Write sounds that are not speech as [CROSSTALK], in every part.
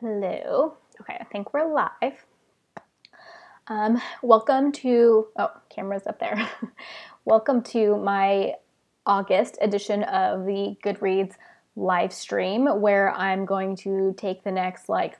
Hello. Okay, I think we're live. Um, welcome to, oh, camera's up there. [LAUGHS] welcome to my August edition of the Goodreads live stream where I'm going to take the next like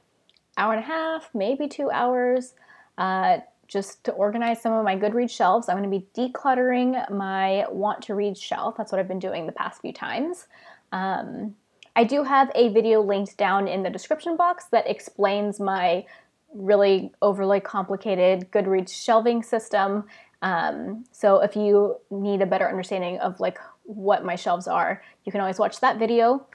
hour and a half, maybe two hours, uh, just to organize some of my Goodreads shelves. I'm going to be decluttering my want to read shelf. That's what I've been doing the past few times. Um, I do have a video linked down in the description box that explains my really overly complicated Goodreads shelving system. Um, so if you need a better understanding of like what my shelves are, you can always watch that video.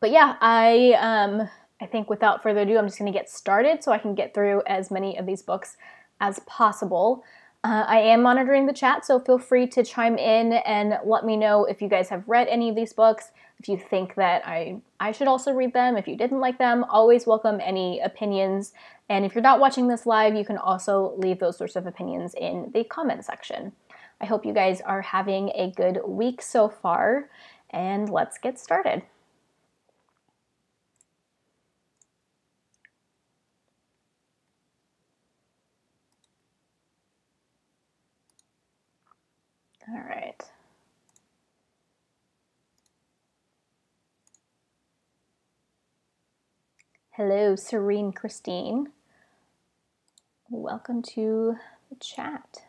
But yeah, I um, I think without further ado, I'm just going to get started so I can get through as many of these books as possible. Uh, I am monitoring the chat, so feel free to chime in and let me know if you guys have read any of these books, if you think that I, I should also read them, if you didn't like them, always welcome any opinions. And if you're not watching this live, you can also leave those sorts of opinions in the comment section. I hope you guys are having a good week so far, and let's get started. All right. Hello, Serene Christine. Welcome to the chat.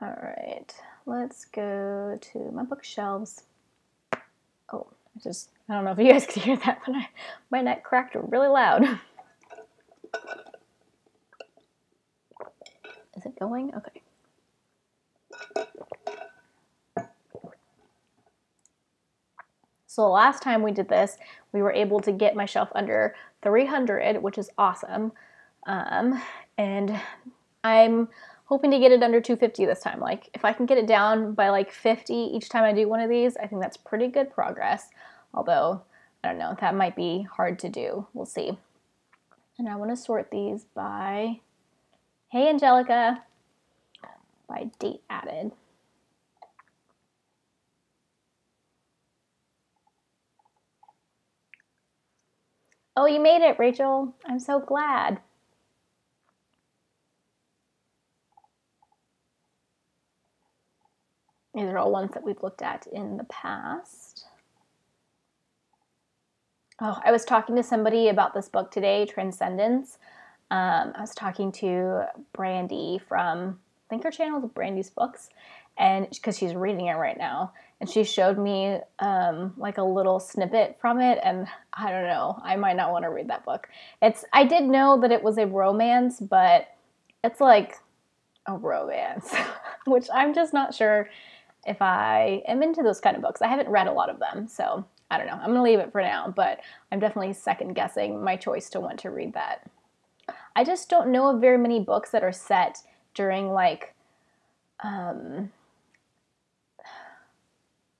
All right, let's go to my bookshelves. Oh, I just, I don't know if you guys could hear that, [LAUGHS] but I, my neck cracked really loud. Is it going? Okay. So the last time we did this, we were able to get my shelf under 300, which is awesome. Um, and I'm hoping to get it under 250 this time. Like if I can get it down by like 50 each time I do one of these, I think that's pretty good progress. Although, I don't know, that might be hard to do. We'll see. And I want to sort these by, hey Angelica, by date added. Oh, you made it, Rachel. I'm so glad. These are all ones that we've looked at in the past. Oh, I was talking to somebody about this book today, Transcendence. Um, I was talking to Brandy from, I think her channel is Brandy's Books, and because she's reading it right now and she showed me um, like a little snippet from it and i don't know i might not want to read that book. It's i did know that it was a romance but it's like a romance [LAUGHS] which i'm just not sure if i am into those kind of books. I haven't read a lot of them so i don't know. I'm gonna leave it for now but i'm definitely second guessing my choice to want to read that. I just don't know of very many books that are set during like um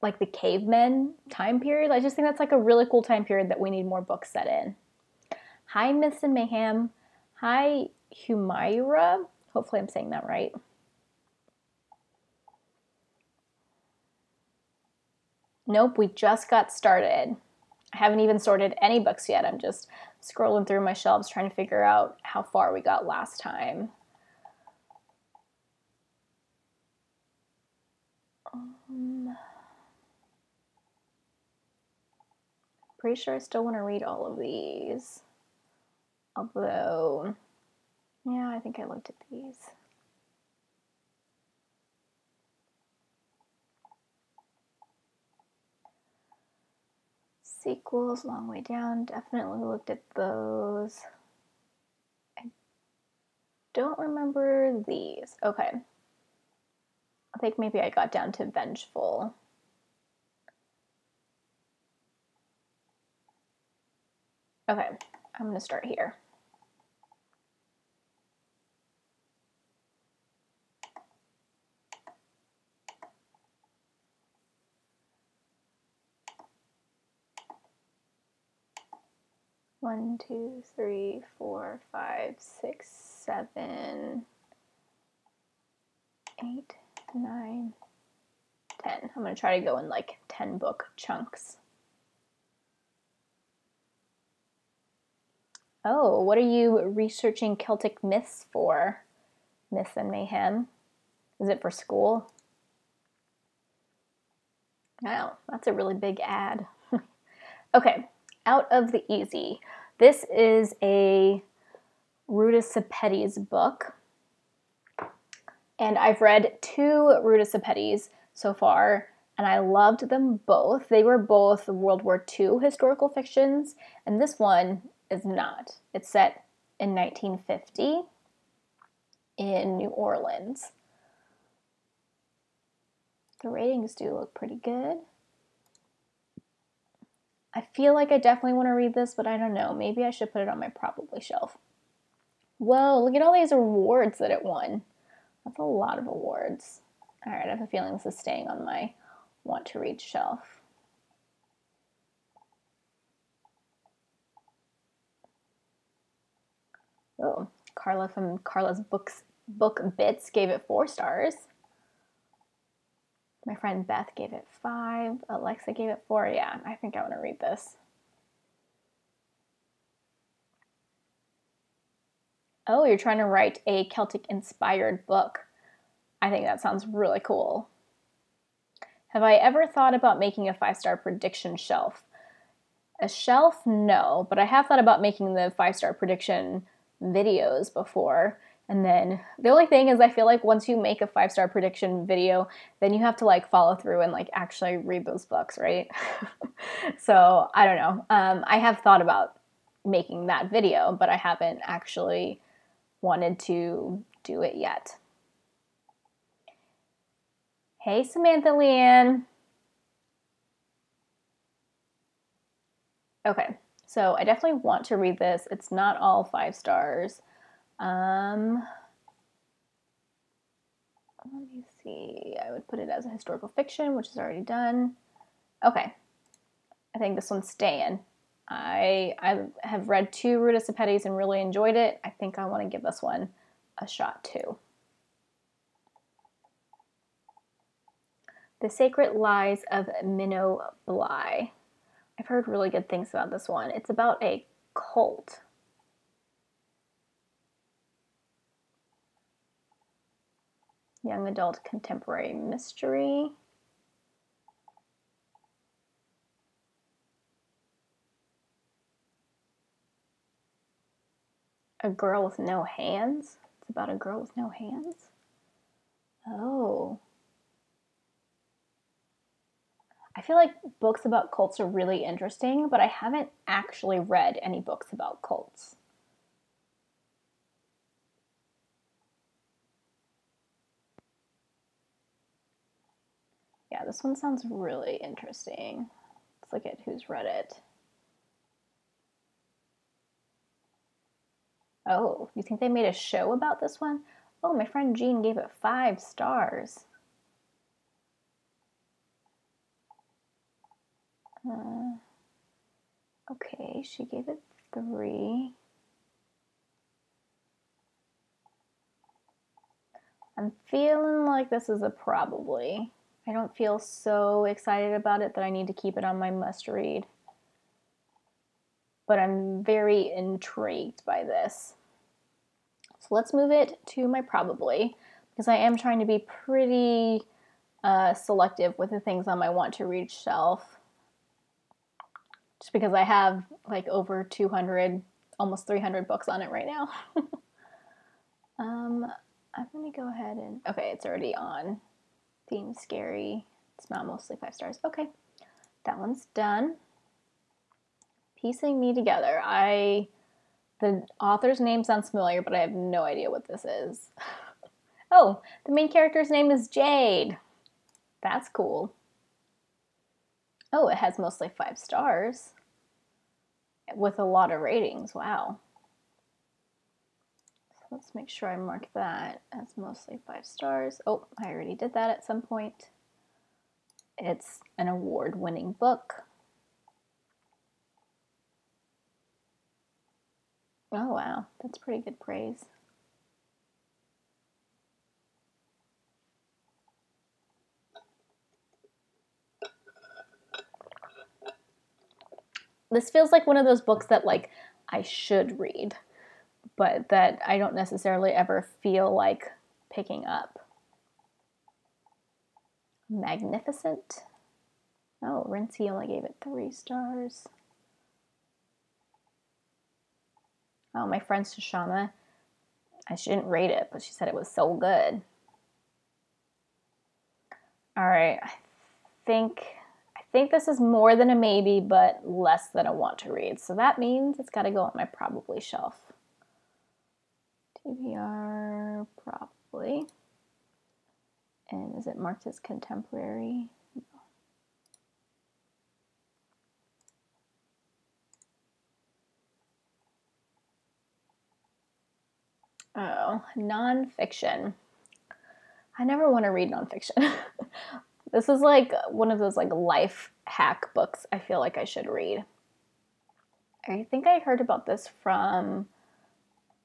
like the cavemen time period. I just think that's like a really cool time period that we need more books set in. Hi, Myths and Mayhem. Hi, Humaira. Hopefully, I'm saying that right. Nope, we just got started. I haven't even sorted any books yet. I'm just scrolling through my shelves trying to figure out how far we got last time. Pretty sure I still want to read all of these. Although, yeah, I think I looked at these. Sequels, Long Way Down, definitely looked at those. I don't remember these. Okay. I think maybe I got down to Vengeful. Okay, I'm going to start here. One, two, three, four, five, six, seven, eight, nine, ten. I'm going to try to go in like 10 book chunks. Oh, what are you researching Celtic myths for? Myths and Mayhem. Is it for school? Wow, that's a really big ad. [LAUGHS] okay, out of the easy. This is a Ruta Sepetys book. And I've read two Ruta Sepetys so far, and I loved them both. They were both World War II historical fictions, and this one is not. It's set in 1950 in New Orleans. The ratings do look pretty good. I feel like I definitely want to read this, but I don't know. Maybe I should put it on my probably shelf. Whoa, look at all these awards that it won. That's a lot of awards. All right, I have a feeling this is staying on my want to read shelf. Oh, Carla from Carla's books book bits gave it four stars. My friend Beth gave it five. Alexa gave it four. Yeah, I think I want to read this. Oh, you're trying to write a Celtic inspired book. I think that sounds really cool. Have I ever thought about making a five star prediction shelf? A shelf, no, but I have thought about making the five star prediction videos before. And then the only thing is, I feel like once you make a five star prediction video, then you have to like follow through and like actually read those books, right? [LAUGHS] so I don't know. Um, I have thought about making that video, but I haven't actually wanted to do it yet. Hey, Samantha Leanne. Okay, so I definitely want to read this. It's not all five stars. Um, let me see. I would put it as a historical fiction, which is already done. Okay, I think this one's staying. I I have read two Ruta Sepetys and really enjoyed it. I think I want to give this one a shot too. The Sacred Lies of Minnow Bly. I've heard really good things about this one. It's about a cult. Young adult contemporary mystery. A girl with no hands? It's about a girl with no hands? Oh. I feel like books about cults are really interesting, but I haven't actually read any books about cults. Yeah, this one sounds really interesting. Let's look at who's read it. Oh, you think they made a show about this one? Oh, my friend Jean gave it five stars. Uh, okay, she gave it three. I'm feeling like this is a probably. I don't feel so excited about it that I need to keep it on my must read but I'm very intrigued by this. So let's move it to my probably, because I am trying to be pretty uh, selective with the things on my want to read shelf. Just because I have like over 200, almost 300 books on it right now. [LAUGHS] um, I'm gonna go ahead and, okay, it's already on. Theme scary. It's not mostly five stars. Okay, that one's done piecing me together. I the author's name sounds familiar, but I have no idea what this is. [LAUGHS] oh, the main character's name is Jade. That's cool. Oh, it has mostly five stars with a lot of ratings. Wow. So let's make sure I mark that as mostly five stars. Oh, I already did that at some point. It's an award winning book. Oh, wow. That's pretty good praise. This feels like one of those books that like I should read, but that I don't necessarily ever feel like picking up. Magnificent. Oh, Rincey only gave it three stars. Oh, my friend Shoshana, I shouldn't rate it, but she said it was so good. All right, I think think this is more than a maybe, but less than a want to read. So that means it's got to go on my probably shelf. TBR probably. And is it marked as contemporary? Oh, nonfiction. I never want to read nonfiction. [LAUGHS] this is like one of those like life hack books I feel like I should read. I think I heard about this from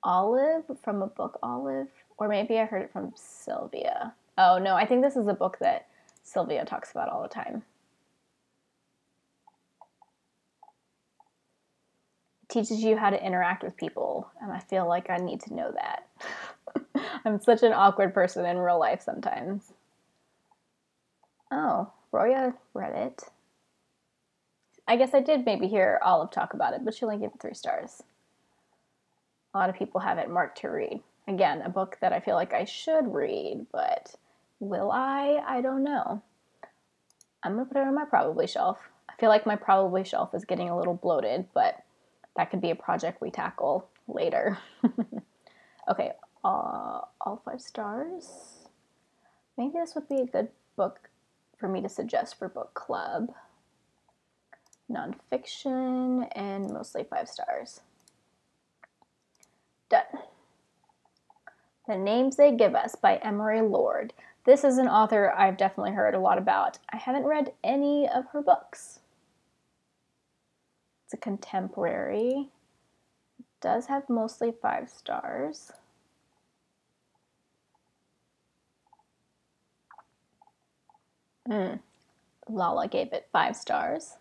Olive, from a book Olive, or maybe I heard it from Sylvia. Oh no, I think this is a book that Sylvia talks about all the time. It teaches you how to interact with people, and I feel like I need to know that. [LAUGHS] I'm such an awkward person in real life sometimes. Oh, Roya read it. I guess I did maybe hear Olive talk about it, but she only gave it three stars. A lot of people have it marked to read. Again, a book that I feel like I should read, but will I? I don't know. I'm gonna put it on my probably shelf. I feel like my probably shelf is getting a little bloated, but that could be a project we tackle later. [LAUGHS] okay, uh, all five stars. Maybe this would be a good book for me to suggest for book club. Nonfiction and mostly five stars. Done. The Names They Give Us by Emery Lord. This is an author I've definitely heard a lot about. I haven't read any of her books. It's a contemporary. It does have mostly five stars. Mm. Lala gave it five stars.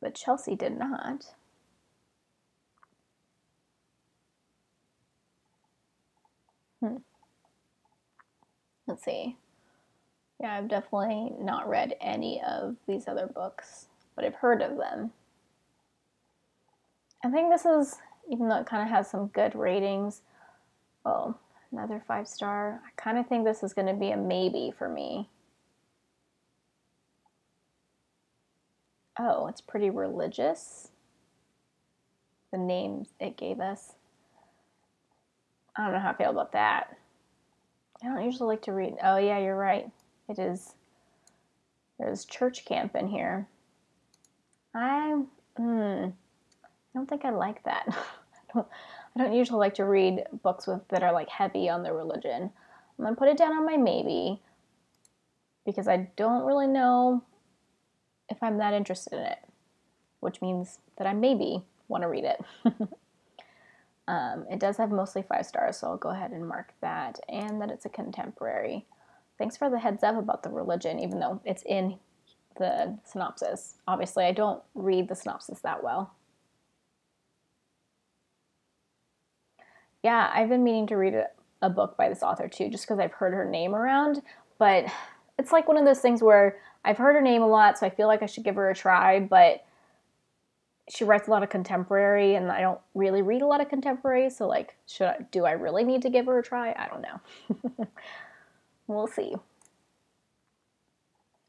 But Chelsea did not. Hmm. Let's see. Yeah, I've definitely not read any of these other books, but I've heard of them. I think this is, even though it kind of has some good ratings, well, another five star, I kind of think this is going to be a maybe for me. Oh, it's pretty religious. The names it gave us. I don't know how I feel about that. I don't usually like to read. Oh, yeah, you're right. It is, there's church camp in here. I, hmm, I don't think I like that. [LAUGHS] I, don't, I don't usually like to read books with that are like heavy on the religion. I'm gonna put it down on my maybe because I don't really know if I'm that interested in it, which means that I maybe want to read it. [LAUGHS] um, it does have mostly five stars, so I'll go ahead and mark that, and that it's a contemporary thanks for the heads up about the religion, even though it's in the synopsis. Obviously, I don't read the synopsis that well. Yeah, I've been meaning to read a, a book by this author too, just because I've heard her name around. But it's like one of those things where I've heard her name a lot, so I feel like I should give her a try. But she writes a lot of contemporary, and I don't really read a lot of contemporary. So, like, should I, do I really need to give her a try? I don't know. [LAUGHS] We'll see.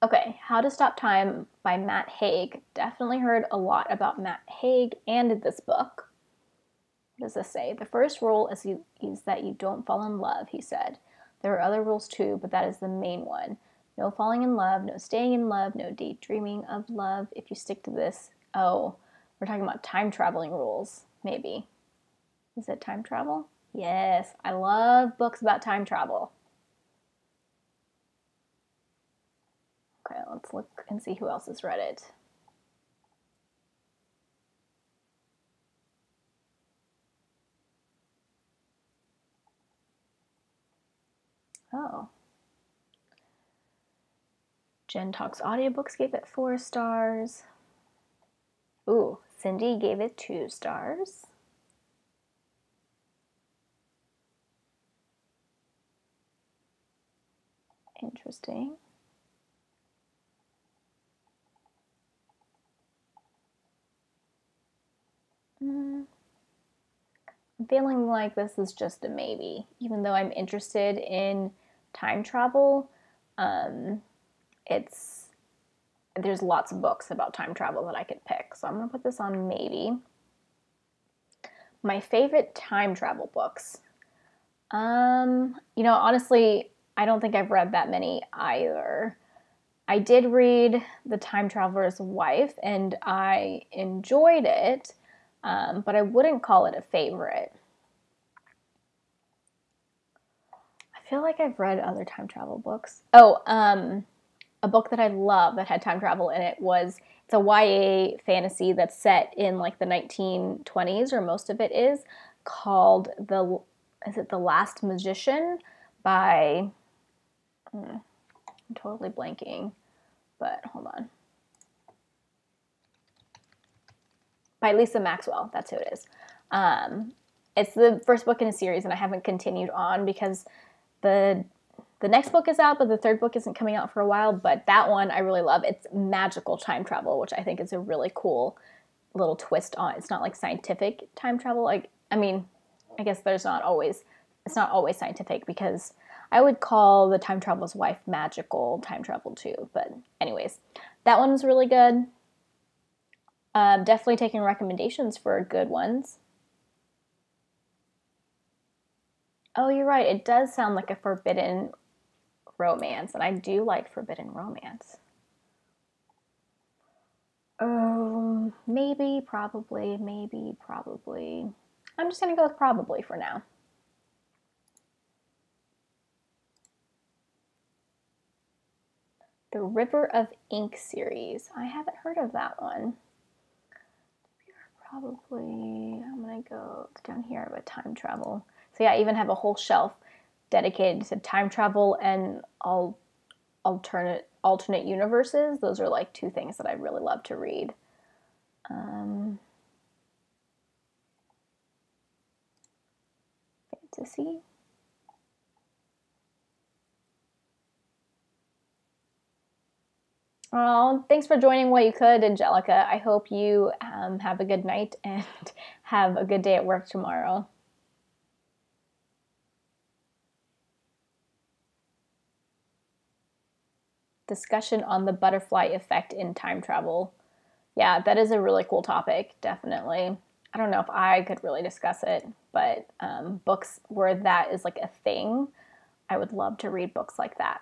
Okay, How to Stop Time by Matt Haig. Definitely heard a lot about Matt Haig and this book. What does this say? The first rule is, you, is that you don't fall in love, he said. There are other rules too, but that is the main one. No falling in love, no staying in love, no daydreaming of love. If you stick to this, oh, we're talking about time traveling rules, maybe. Is it time travel? Yes, I love books about time travel. Okay, let's look and see who else has read it. Oh. Jen Talks Audiobooks gave it four stars. Ooh, Cindy gave it two stars. Interesting. Mm. Feeling like this is just a maybe, even though I'm interested in time travel. Um, it's there's lots of books about time travel that I could pick, so I'm gonna put this on maybe. My favorite time travel books. Um, you know, honestly, I don't think I've read that many either. I did read The Time Traveler's Wife and I enjoyed it, um, but I wouldn't call it a favorite. I feel like I've read other time travel books. Oh, um, a book that I love that had time travel in it was it's a YA fantasy that's set in like the 1920s, or most of it is, called the is it the Last Magician by hmm, I'm totally blanking, but hold on. By Lisa Maxwell, that's who it is. Um, it's the first book in a series, and I haven't continued on because the the next book is out, but the third book isn't coming out for a while. But that one I really love. It's magical time travel, which I think is a really cool little twist on. It's not like scientific time travel. Like I mean, I guess there's not always it's not always scientific because I would call the time travel's wife magical time travel too. But anyways, that one was really good. Um, definitely taking recommendations for good ones. Oh, you're right. It does sound like a forbidden romance, and I do like forbidden romance. Um, maybe, probably, maybe, probably. I'm just gonna go with probably for now. The River of Ink series. I haven't heard of that one. Probably, I'm gonna go down here about time travel. So yeah, I even have a whole shelf dedicated to time travel and all alternate alternate universes. Those are like two things that I really love to read. Um, fantasy. Oh, thanks for joining while you could, Angelica. I hope you um, have a good night [LAUGHS] and have a good day at work tomorrow. discussion on the butterfly effect in time travel. Yeah, that is a really cool topic, definitely. I don't know if I could really discuss it, but um, books where that is like a thing, I would love to read books like that.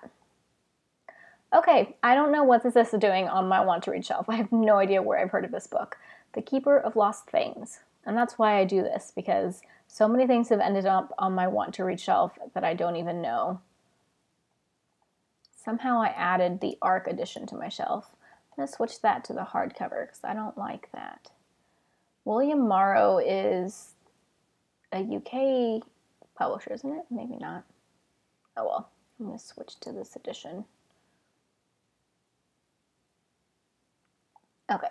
Okay, I don't know what this is doing on my want to read shelf. [LAUGHS] I have no idea where I've heard of this book. The Keeper of Lost Things. And that's why I do this, because so many things have ended up on my want to read shelf that I don't even know. Somehow I added the ARC edition to my shelf. I'm going to switch that to the hardcover because I don't like that. William Morrow is a UK publisher, isn't it? Maybe not. Oh well, I'm going to switch to this edition. Okay.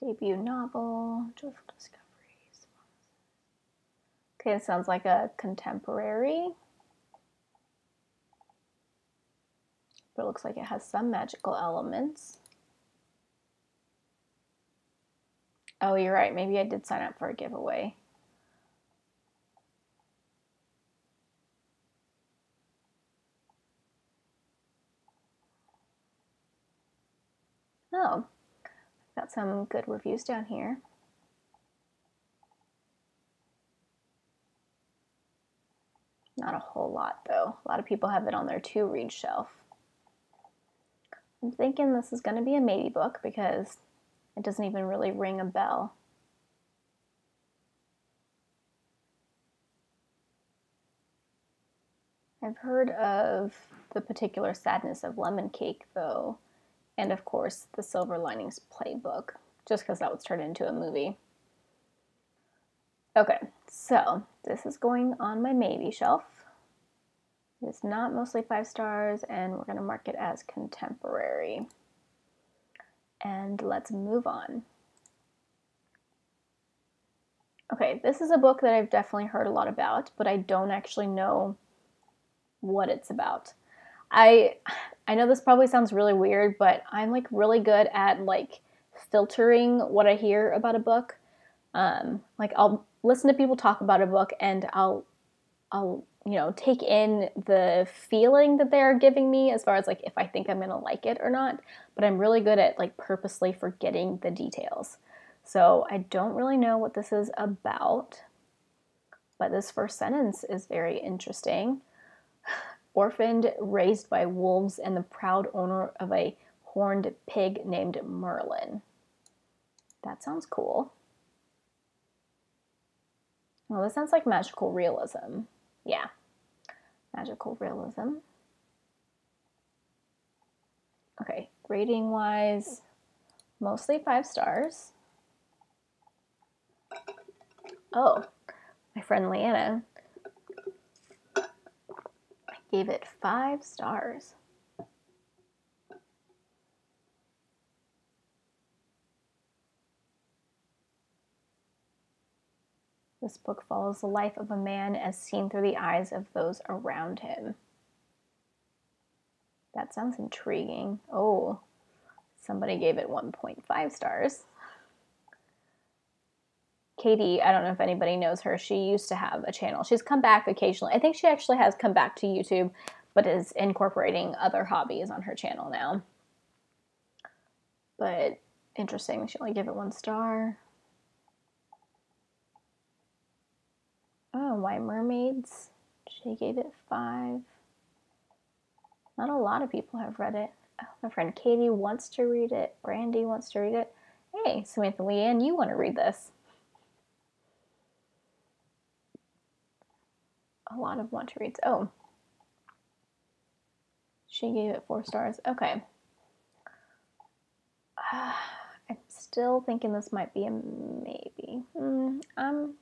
Debut novel, Joyful Discovery. Okay, it sounds like a contemporary. But it looks like it has some magical elements. Oh, you're right. Maybe I did sign up for a giveaway. Oh, got some good reviews down here. Not a whole lot though. A lot of people have it on their to read shelf. I'm thinking this is going to be a maybe book because it doesn't even really ring a bell. I've heard of the particular sadness of lemon cake though, and of course the Silver Linings Playbook, just because that was turned into a movie. Okay, so this is going on my maybe shelf. It's not mostly five stars, and we're going to mark it as contemporary. And let's move on. Okay, this is a book that I've definitely heard a lot about, but I don't actually know what it's about. I I know this probably sounds really weird, but I'm like really good at like filtering what I hear about a book. Um, like I'll listen to people talk about a book and I'll I'll you know take in the feeling that they're giving me as far as like if I think I'm gonna like it or not. But I'm really good at like purposely forgetting the details. So I don't really know what this is about, but this first sentence is very interesting. Orphaned, raised by wolves, and the proud owner of a horned pig named Merlin. That sounds cool. Well, this sounds like magical realism. Yeah, magical realism. Okay, rating wise, mostly five stars. Oh, my friend Leanna gave it five stars. This book follows the life of a man as seen through the eyes of those around him. That sounds intriguing. Oh, somebody gave it 1.5 stars. Katie, I don't know if anybody knows her. She used to have a channel. She's come back occasionally. I think she actually has come back to YouTube, but is incorporating other hobbies on her channel now. But interesting. She only gave it one star. Oh, White Mermaids. She gave it five. Not a lot of people have read it. Oh, my friend Katie wants to read it. Brandy wants to read it. Hey, Samantha Leanne, you want to read this? A lot of to reads. Oh, she gave it four stars. Okay. Uh, [SIGHS] I'm still thinking this might be a maybe. Mm, um.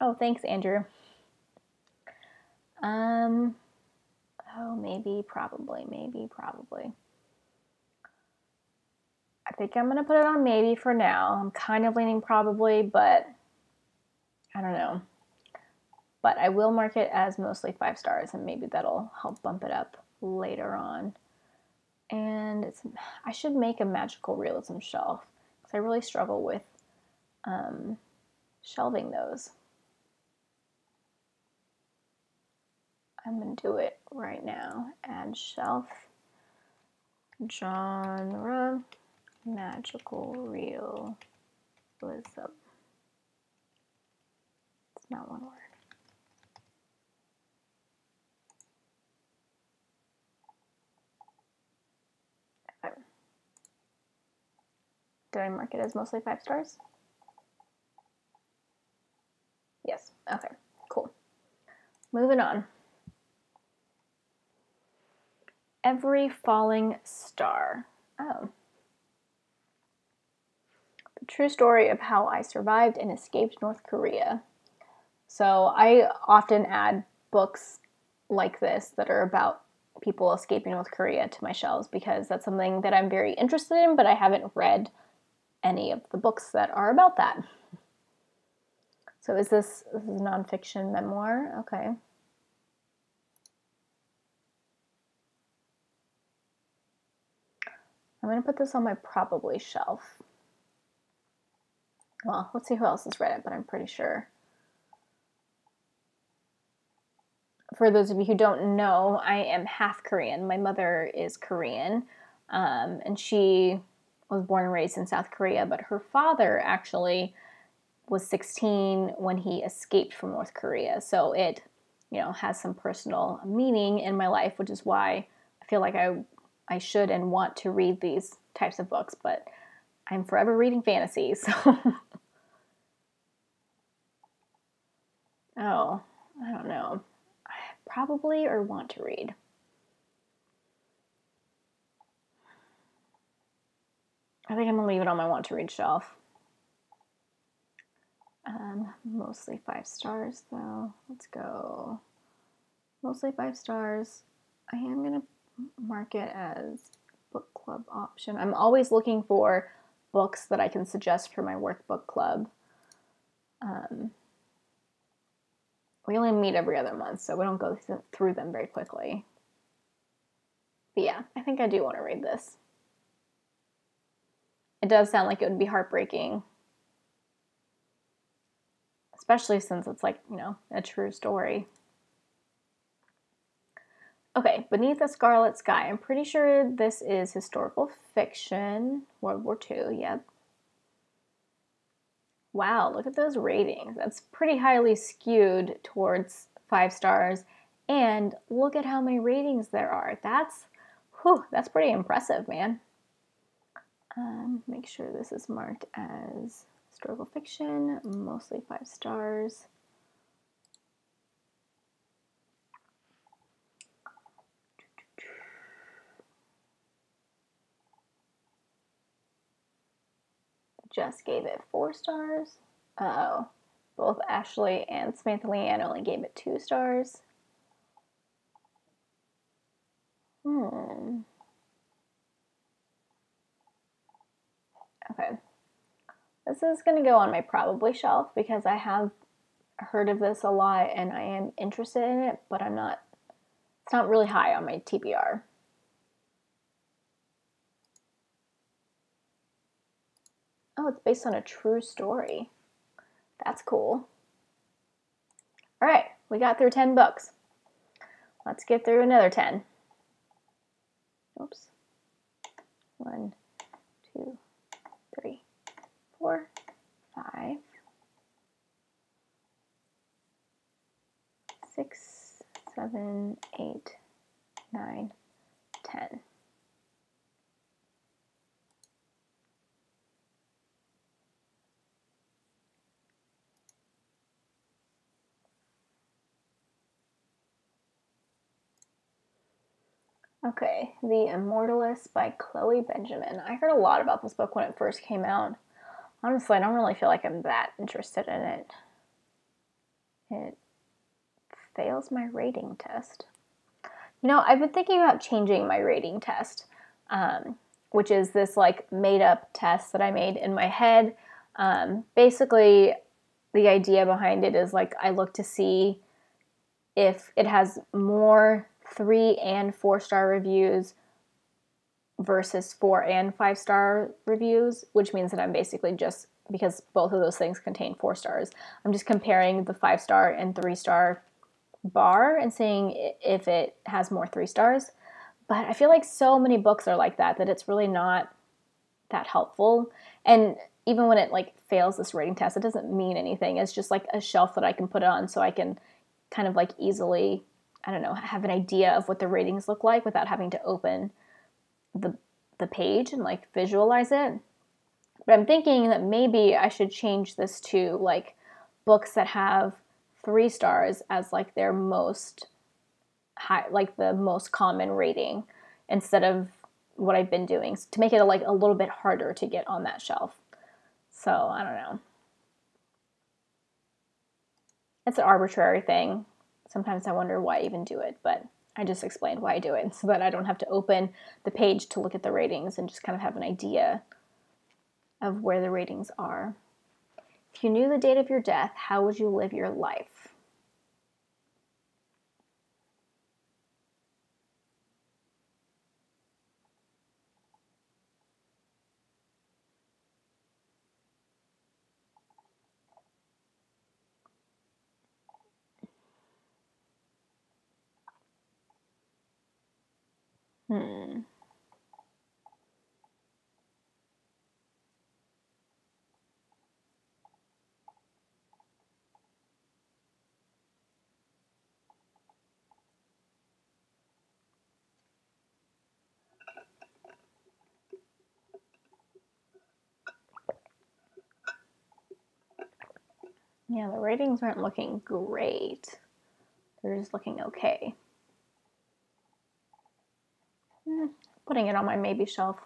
Oh, thanks, Andrew. Um. Oh, maybe, probably, maybe, probably. I think I'm gonna put it on maybe for now. I'm kind of leaning probably, but I don't know. But I will mark it as mostly five stars, and maybe that'll help bump it up later on. And it's I should make a magical realism shelf because I really struggle with um, shelving those. I'm gonna do it right now. Add shelf, genre, magical realism not one word. Did I mark it as mostly five stars? Yes. Okay. Cool. Moving on. Every falling star. Oh. The true story of how I survived and escaped North Korea. So I often add books like this that are about people escaping North Korea to my shelves because that's something that I'm very interested in, but I haven't read any of the books that are about that. So is this, this is nonfiction memoir? Okay. I'm going to put this on my probably shelf. Well, let's see who else has read it, but I'm pretty sure for those of you who don't know, I am half Korean. My mother is Korean, um, and she was born and raised in South Korea, but her father actually was 16 when he escaped from North Korea. So it, you know, has some personal meaning in my life, which is why I feel like I I should and want to read these types of books, but I'm forever reading fantasy, [LAUGHS] so Oh, I don't know probably or want to read. I think I'm gonna leave it on my want to read shelf. Um, mostly five stars though. Let's go. Mostly five stars. I am to mark it as book club option. I'm always looking for books that I can suggest for my workbook club. Um, we only meet every other month, so we don't go through them very quickly. But yeah, I think I do want to read this. It does sound like it would be heartbreaking, especially since it's like, you know, a true story. Okay, Beneath a Scarlet Sky. I'm pretty sure this is historical fiction, World War II, yep. Wow, look at those ratings. That's pretty highly skewed towards five stars. And look at how many ratings there are. That's, whew, that's pretty impressive, man. Um, make sure this is marked as historical fiction, mostly five stars. Just gave it four stars. oh, both Ashley and Samantha Leanne only gave it two stars. Hmm. Okay. This is going to go on my probably shelf because I have heard of this a lot and I am interested in it, but I'm not, it's not really high on my TBR. Oh, it's based on a true story. That's cool. All right, we got through 10 books. Let's get through another 10. Oops. One, two, three, four, five, six, seven, eight, nine, ten. Okay, The Immortalist by Chloe Benjamin. I heard a lot about this book when it first came out. Honestly, I don't really feel like I'm that interested in it. It fails my rating test. You know, I've been thinking about changing my rating test, um, which is this like made up test that I made in my head. Um, basically, the idea behind it is like I look to see if it has more three and four star reviews versus four and five star reviews, which means that I'm basically just because both of those things contain four stars, I'm just comparing the five star and three star bar and seeing if it has more three stars. But I feel like so many books are like that that it's really not that helpful. And even when it like fails this rating test, it doesn't mean anything. It's just like a shelf that I can put on so I can kind of like easily I don't know, have an idea of what the ratings look like without having to open the the page and like visualize it. But I'm thinking that maybe I should change this to like books that have 3 stars as like their most high like the most common rating instead of what I've been doing to make it like a little bit harder to get on that shelf. So, I don't know. It's an arbitrary thing sometimes I wonder why I even do it, but I just explained why I do it [LAUGHS] so that I don't have to open the page to look at the ratings and just kind of have an idea of where the ratings are. If you knew the date of your death, how would you live your life? Hmm. Yeah, the ratings aren't looking great. They're just looking okay. Putting it on my maybe shelf.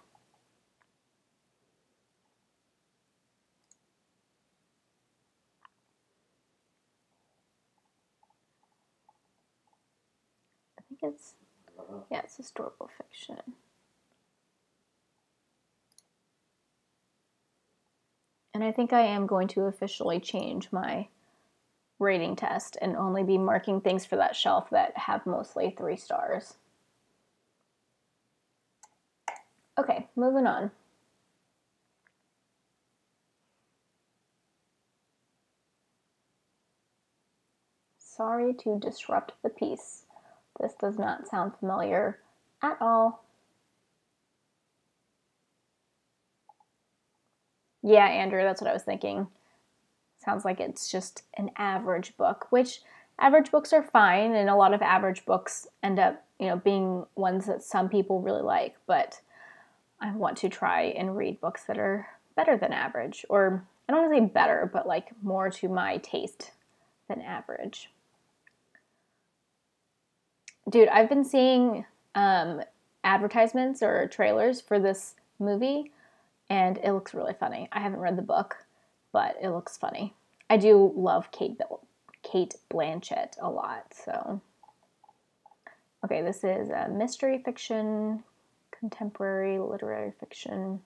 I think it's, uh-huh. yeah, it's historical fiction. And I think I am going to officially change my rating test and only be marking things for that shelf that have mostly three stars. Okay, moving on. Sorry to disrupt the peace. This does not sound familiar at all. Yeah, Andrew, that's what I was thinking. Sounds like it's just an average book, which average books are fine, and a lot of average books end up, you know, being ones that some people really like, but I want to try and read books that are better than average, or I don't want to say better, but like more to my taste than average. Dude, I've been seeing um, advertisements or trailers for this movie, and it looks really funny. I haven't read the book, but it looks funny. I do love Kate Bill, Cate Blanchett a lot, so. Okay, this is a mystery fiction contemporary literary fiction.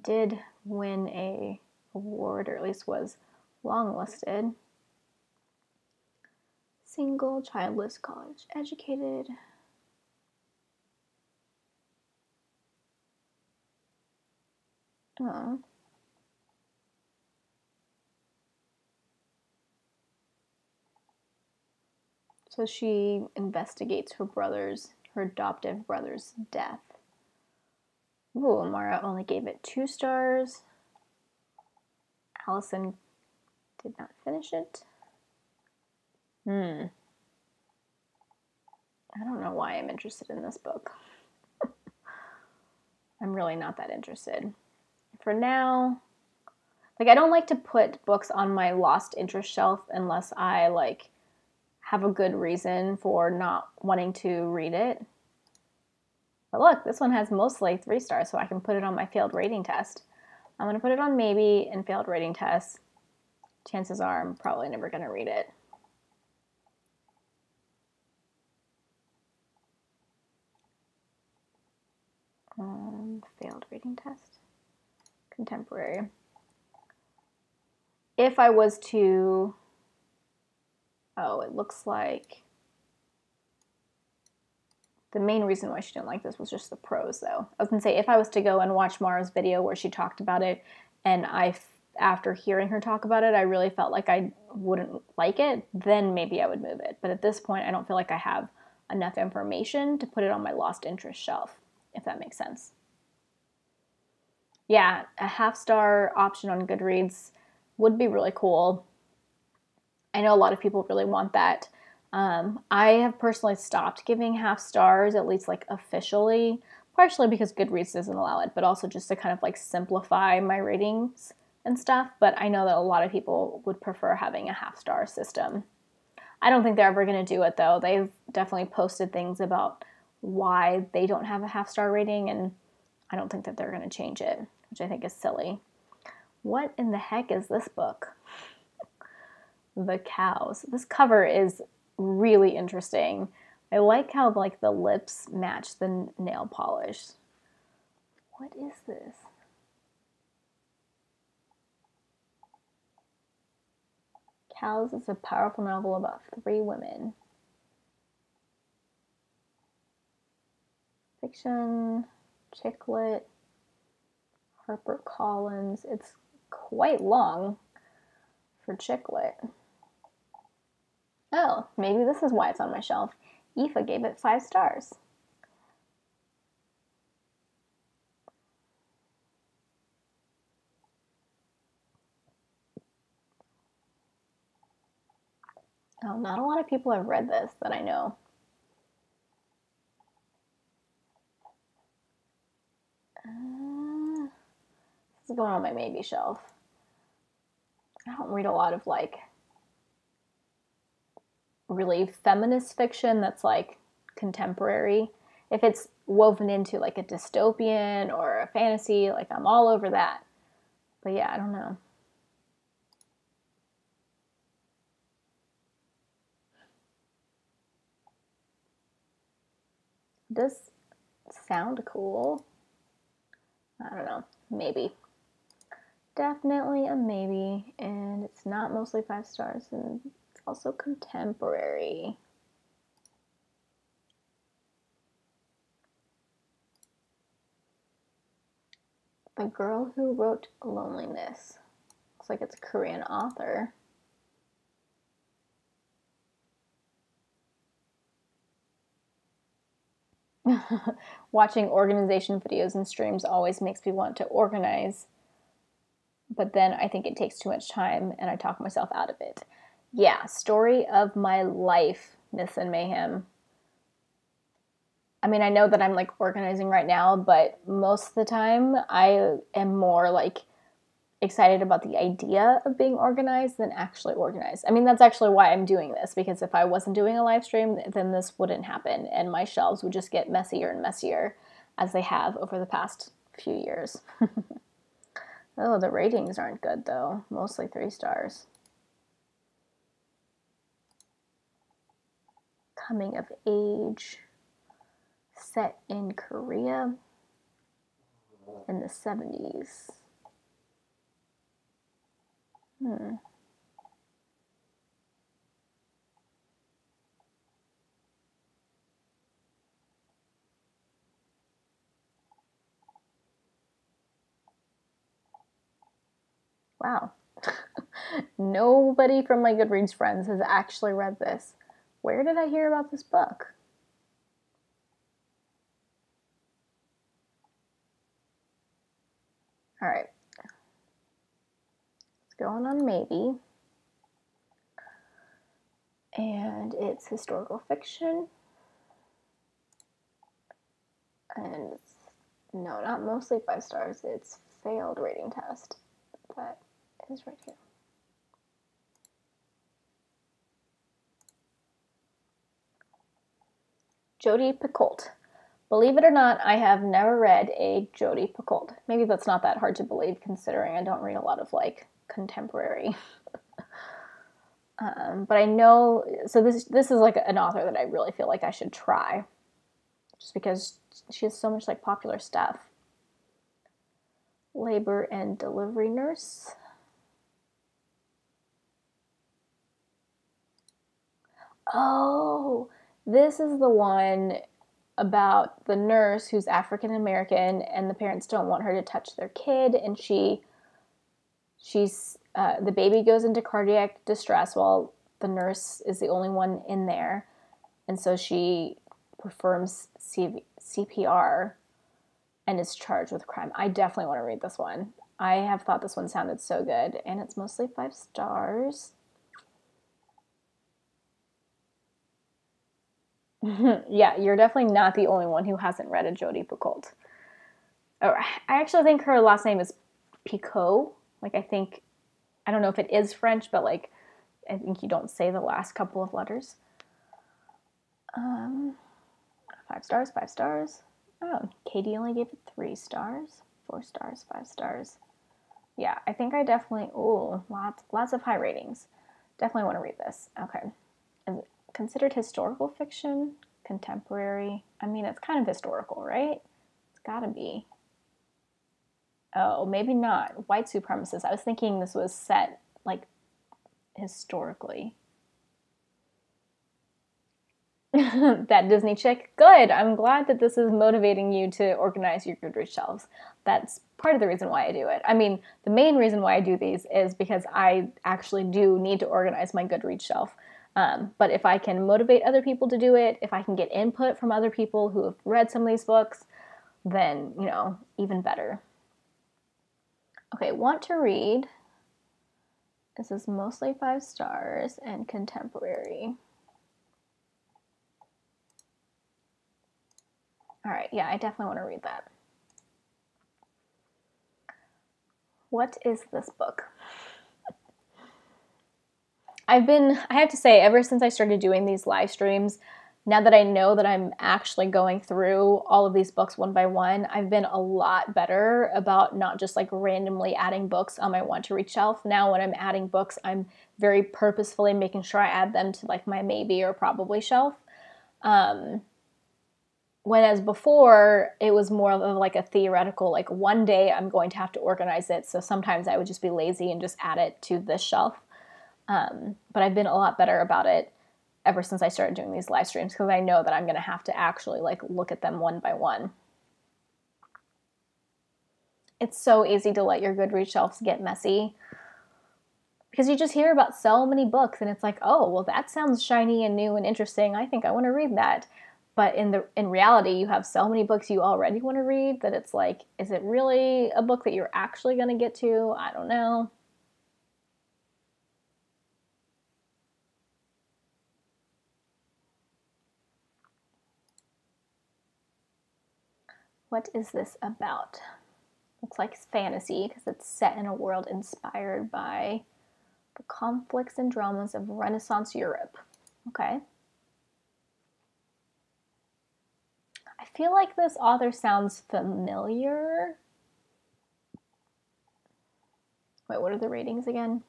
Did win a award, or at least was longlisted. Single, childless, college educated. Oh. So she investigates her brother's her adoptive brother's death. Ooh, Mara only gave it two stars. Allison did not finish it. Hmm. I don't know why I'm interested in this book. [LAUGHS] I'm really not that interested. For now, like I don't like to put books on my lost interest shelf unless I like have a good reason for not wanting to read it. But look, this one has mostly three stars, so I can put it on my failed rating test. I'm going to put it on maybe and failed rating test. Chances are I'm probably never going to read it. Um, failed reading test. Contemporary. If I was to Oh, it looks like the main reason why she didn't like this was just the prose, though. I was gonna say if I was to go and watch Mara's video where she talked about it, and I, after hearing her talk about it, I really felt like I wouldn't like it, then maybe I would move it. But at this point, I don't feel like I have enough information to put it on my lost interest shelf, if that makes sense. Yeah, a half star option on Goodreads would be really cool. I know a lot of people really want that. Um, I have personally stopped giving half stars, at least like officially, partially because Goodreads doesn't allow it, but also just to kind of like simplify my ratings and stuff. But I know that a lot of people would prefer having a half star system. I don't think they're ever going to do it though. They've definitely posted things about why they don't have a half star rating, and I don't think that they're going to change it, which I think is silly. What in the heck is this book? The cows. This cover is really interesting. I like how like the lips match the nail polish. What is this? Cows is a powerful novel about three women. Fiction, chick lit, Harper Collins. It's quite long for chick lit. Oh, maybe this is why it's on my shelf. Aoife gave it five stars. Oh, not a lot of people have read this that I know. Uh, this is going on my maybe shelf. I don't read a lot of like really feminist fiction that's like contemporary. If it's woven into like a dystopian or a fantasy, like I'm all over that. But yeah, I don't know. does sound cool. I don't know, maybe. Definitely a maybe, and it's not mostly five stars, and also contemporary. The Girl Who Wrote Loneliness. Looks like it's a Korean author. [LAUGHS] Watching organization videos and streams always makes me want to organize, but then I think it takes too much time and I talk myself out of it. Yeah, story of my life, Myths and Mayhem. I mean, I know that I'm like organizing right now, but most of the time I am more like excited about the idea of being organized than actually organized. I mean, that's actually why I'm doing this because if I wasn't doing a live stream, then this wouldn't happen and my shelves would just get messier and messier as they have over the past few years. [LAUGHS] oh, the ratings aren't good though. Mostly three stars. Coming of age set in Korea in the 70s. Hmm. Wow. [LAUGHS] Nobody from my Goodreads friends has actually read this. Where did I hear about this book? All right. It's going on maybe. And it's historical fiction. And it's, no, not mostly five stars. It's failed rating test. That is right here. Jodi Picoult. Believe it or not, I have never read a Jodi Picoult. Maybe that's not that hard to believe considering I don't read a lot of like contemporary. [LAUGHS] um, but I know so this this is like an author that I really feel like I should try, just because she has so much like popular stuff. Labor and delivery nurse. Oh, this is the one about the nurse who's African American and the parents don't want her to touch their kid and she she's uh, the baby goes into cardiac distress while the nurse is the only one in there and so she performs CPR and is charged with crime. I definitely want to read this one. I have thought this one sounded so good and it's mostly 5 stars. [LAUGHS] yeah, you're definitely not the only one who hasn't read a Jodi Picoult. Oh, I actually think her last name is Picot. Like, I think, I don't know if it is French, but like, I think you don't say the last couple of letters. Um, five stars, five stars. Oh, Katie only gave it three stars, four stars, five stars. Yeah, I think I definitely. Oh, lots, lots of high ratings. Definitely want to read this. Okay, considered historical fiction, contemporary. I mean, it's kind of historical, right? It's got to be. Oh, maybe not. White supremacist. I was thinking this was set like historically. [LAUGHS] that Disney chick. Good. I'm glad that this is motivating you to organize your Goodreads shelves. That's part of the reason why I do it. I mean, the main reason why I do these is because I actually do need to organize my Goodreads shelf. Um, but if I can motivate other people to do it, if I can get input from other people who have read some of these books, then, you know, even better. Okay, want to read. This is mostly five stars and contemporary. All right, yeah, I definitely want to read that. What is this book? I've been, I have to say, ever since I started doing these live streams, now that I know that I'm actually going through all of these books one by one, I've been a lot better about not just like randomly adding books on my want to read shelf. Now, when I'm adding books, I'm very purposefully making sure I add them to like my maybe or probably shelf. Um, Whereas before, it was more of like a theoretical, like one day I'm going to have to organize it. So sometimes I would just be lazy and just add it to this shelf. Um, but I've been a lot better about it ever since I started doing these live streams because I know that I'm going to have to actually like look at them one by one. It's so easy to let your Goodreads shelves get messy because you just hear about so many books and it's like, oh, well, that sounds shiny and new and interesting. I think I want to read that. But in the in reality, you have so many books you already want to read that it's like, is it really a book that you're actually going to get to? I don't know. What is this about? Looks like fantasy because it's set in a world inspired by the conflicts and dramas of Renaissance Europe. Okay. I feel like this author sounds familiar. Wait, what are the ratings again?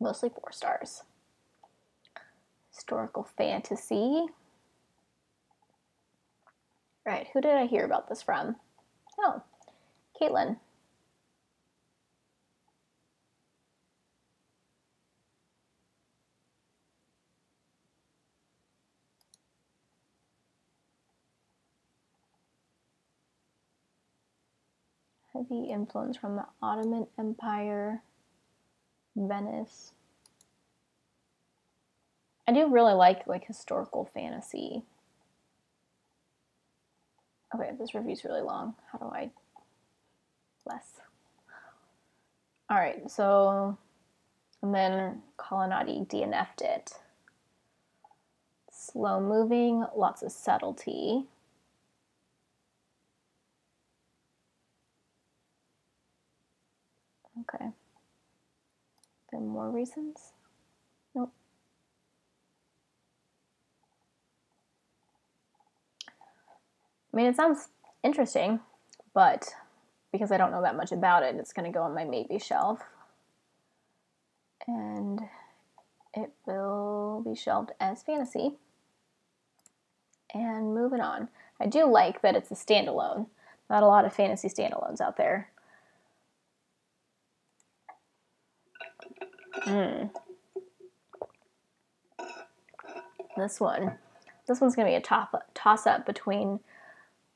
Mostly four stars. Historical fantasy. Right, who did I hear about this from? Oh, Caitlin. Heavy influence from the Ottoman Empire, Venice. I do really like like historical fantasy. Okay, this review's really long. How do I less? All right, so and then Colonnati DNF'd it. Slow moving, lots of subtlety. Okay. There more reasons? I mean, it sounds interesting, but because I don't know that much about it, it's going to go on my maybe shelf. And it will be shelved as fantasy. And moving on. I do like that it's a standalone. Not a lot of fantasy standalones out there. Mm. This one. This one's going to be a toss up between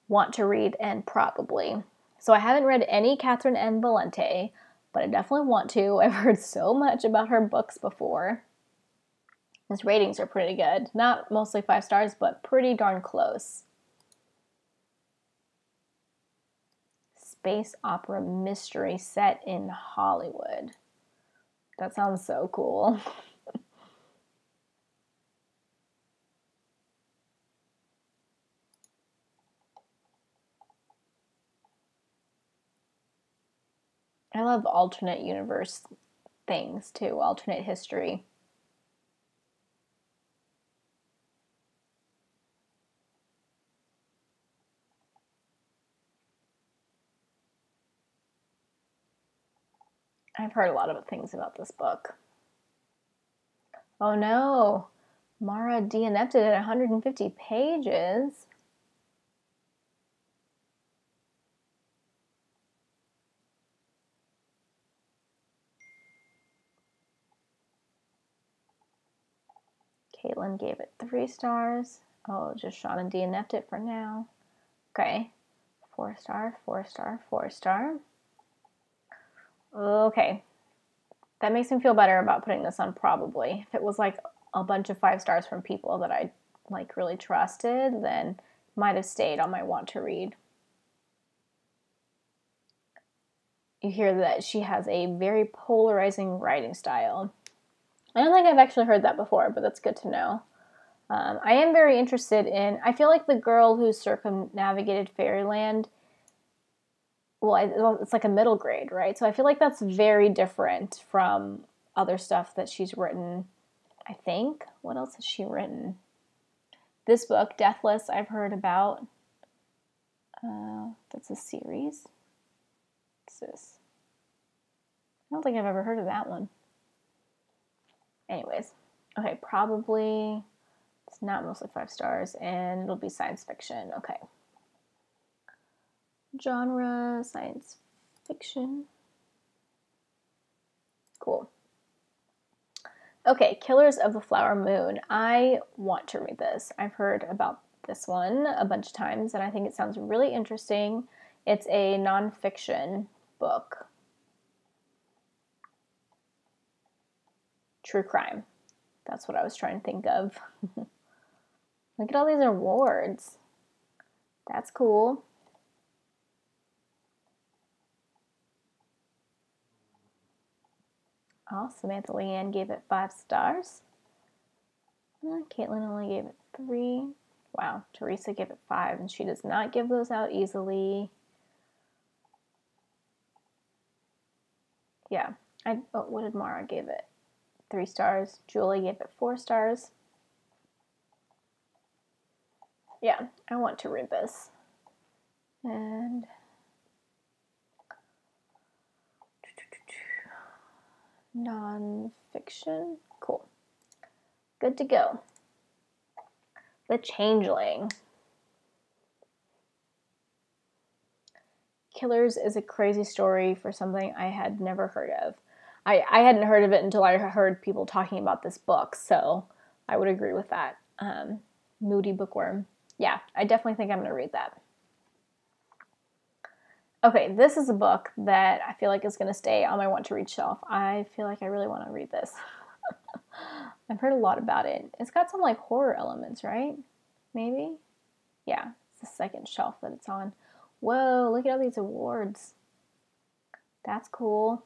want to read and probably. So I haven't read any Catherynne M. Valente, but I definitely want to. [LAUGHS] I've heard so much about her books before. His ratings are pretty good. Not mostly five stars, but pretty darn close. Space opera mystery set in Hollywood. That sounds so cool. [LAUGHS] I love alternate universe things too, alternate history. I've heard a lot of things about this book. Oh no, Mara it at 150 pages. Caitlin gave it three stars. Oh, just Shauna DNF'd it for now. Okay. Four star, four star, four star. Okay. That makes me feel better about putting this on probably. If it was like a bunch of five stars from people that I like really trusted, then might have stayed on my want to read. You hear that she has a very polarizing writing style. I don't think I've actually heard that before, but that's good to know. Um, I am very interested in. I feel like the girl who circumnavigated fairyland. Well, it's like a middle grade, right? So I feel like that's very different from other stuff that she's written. I think. What else has she written? This book, Deathless, I've heard about. Uh, that's a series. What's this? I don't think I've ever heard of that one. Anyways, okay, probably It's not mostly five stars, and it'll be science fiction. Okay. Genre, science fiction. Cool. Okay, Killers of the Flower Moon. I want to read this. I've heard about this one a bunch of times, and I think it sounds really interesting. It's a nonfiction book. True crime. That's what I was trying to think of. [LAUGHS] Look at all these awards. That's cool. Oh, Samantha Leanne gave it five stars. Uh, Caitlin only gave it three. Wow, Teresa gave it five, and she does not give those out easily. Yeah, I. Oh, what did Mara give it? Three stars. Julie gave it four stars. Yeah, I want to read this. And nonfiction. Cool. Good to go. The Changeling. Killers is a crazy story for something I had never heard of. I, I hadn't heard of it until I heard people talking about this book, so I would agree with that. Um, Moody Bookworm. Yeah, I definitely think I'm going to read that. Okay, this is a book that I feel like is going to stay on my want to read shelf. I feel like I really want to read this. [LAUGHS] I've heard a lot about it. It's got some like horror elements, right? Maybe? Yeah, it's the second shelf that it's on. Whoa, look at all these awards. That's cool.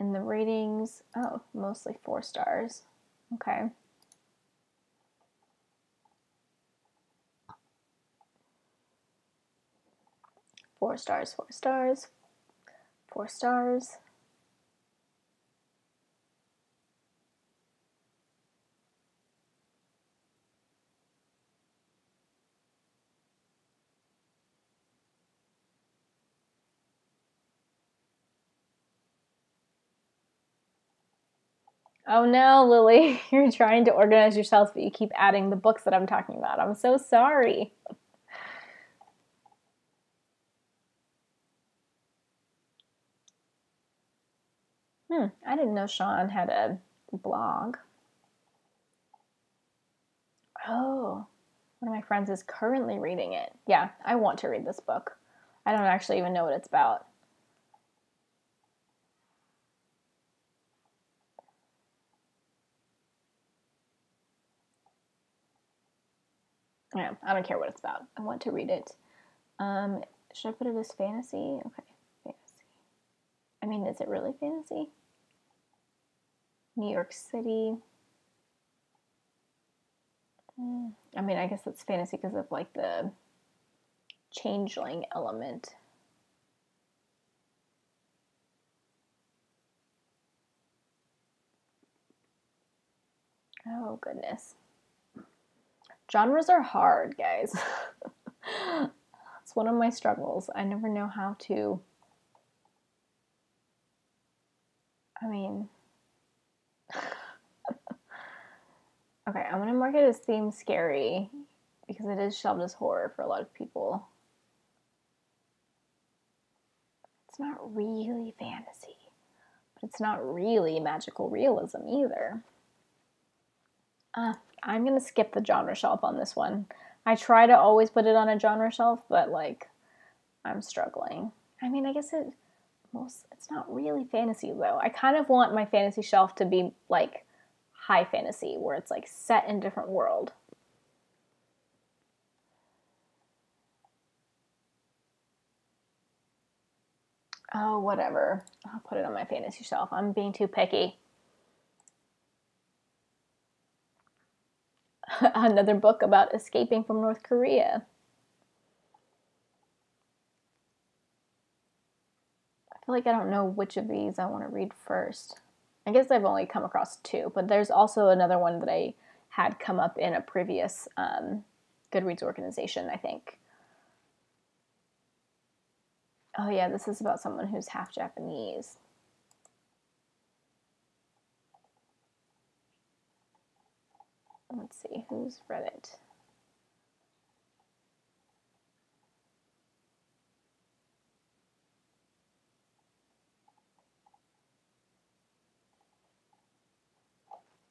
And the ratings, oh, mostly four stars. Okay. Four stars, four stars, four stars. Oh no, Lily, [LAUGHS] you're trying to organize yourself, but you keep adding the books that I'm talking about. I'm so sorry. Hmm, I didn't know Sean had a blog. Oh, one of my friends is currently reading it. Yeah, I want to read this book. I don't actually even know what it's about. I don't care what it's about. I want to read it. Um, should I put it as fantasy? Okay, fantasy. I mean, is it really fantasy? New York City. Mm, I mean, I guess it's fantasy because of like the changeling element. Oh, goodness. Genres are hard, guys. [LAUGHS] it's one of my struggles. I never know how to. I mean, [LAUGHS] okay, I'm gonna mark it as theme scary because it is shelved as horror for a lot of people. It's not really fantasy, but it's not really magical realism either. Uh, I'm gonna skip the genre shelf on this one. I try to always put it on a genre shelf, but like I'm struggling. I mean, I guess it most it's not really fantasy though. I kind of want my fantasy shelf to be like high fantasy where it's like set in a different world. Oh, whatever. I'll put it on my fantasy shelf. I'm being too picky. [LAUGHS] another book about escaping from North Korea. I feel like I don't know which of these I want to read first. I guess I've only come across two, but there's also another one that I had come up in a previous um, Goodreads organization, I think. Oh, yeah, this is about someone who's half Japanese. Let's see who's read it.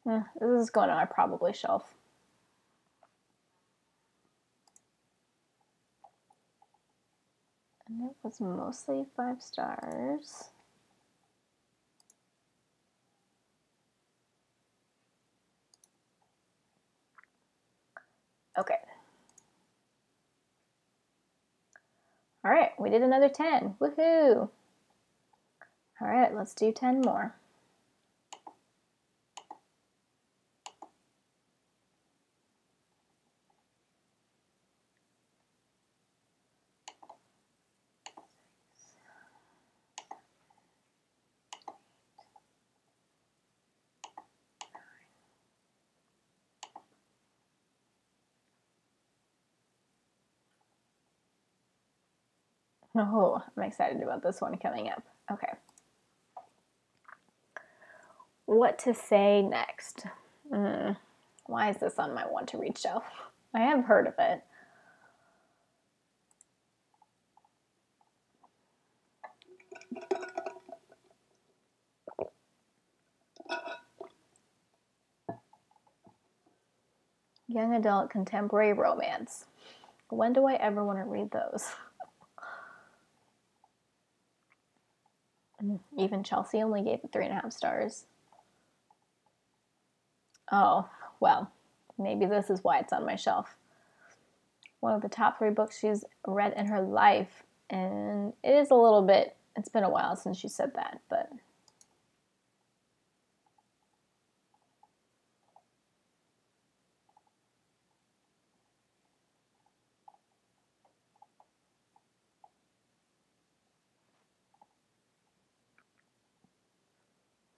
Eh, this is going on my probably shelf. And it was mostly five stars. Okay. All right, we did another 10. Woohoo! All right, let's do 10 more. Oh, I'm excited about this one coming up. Okay. What to say next? Mm, why is this on my want to read shelf? I have heard of it. Young adult contemporary romance. When do I ever want to read those? Even Chelsea only gave it three and a half stars. Oh, well, maybe this is why it's on my shelf. One of the top three books she's read in her life, and it is a little bit, it's been a while since she said that, but.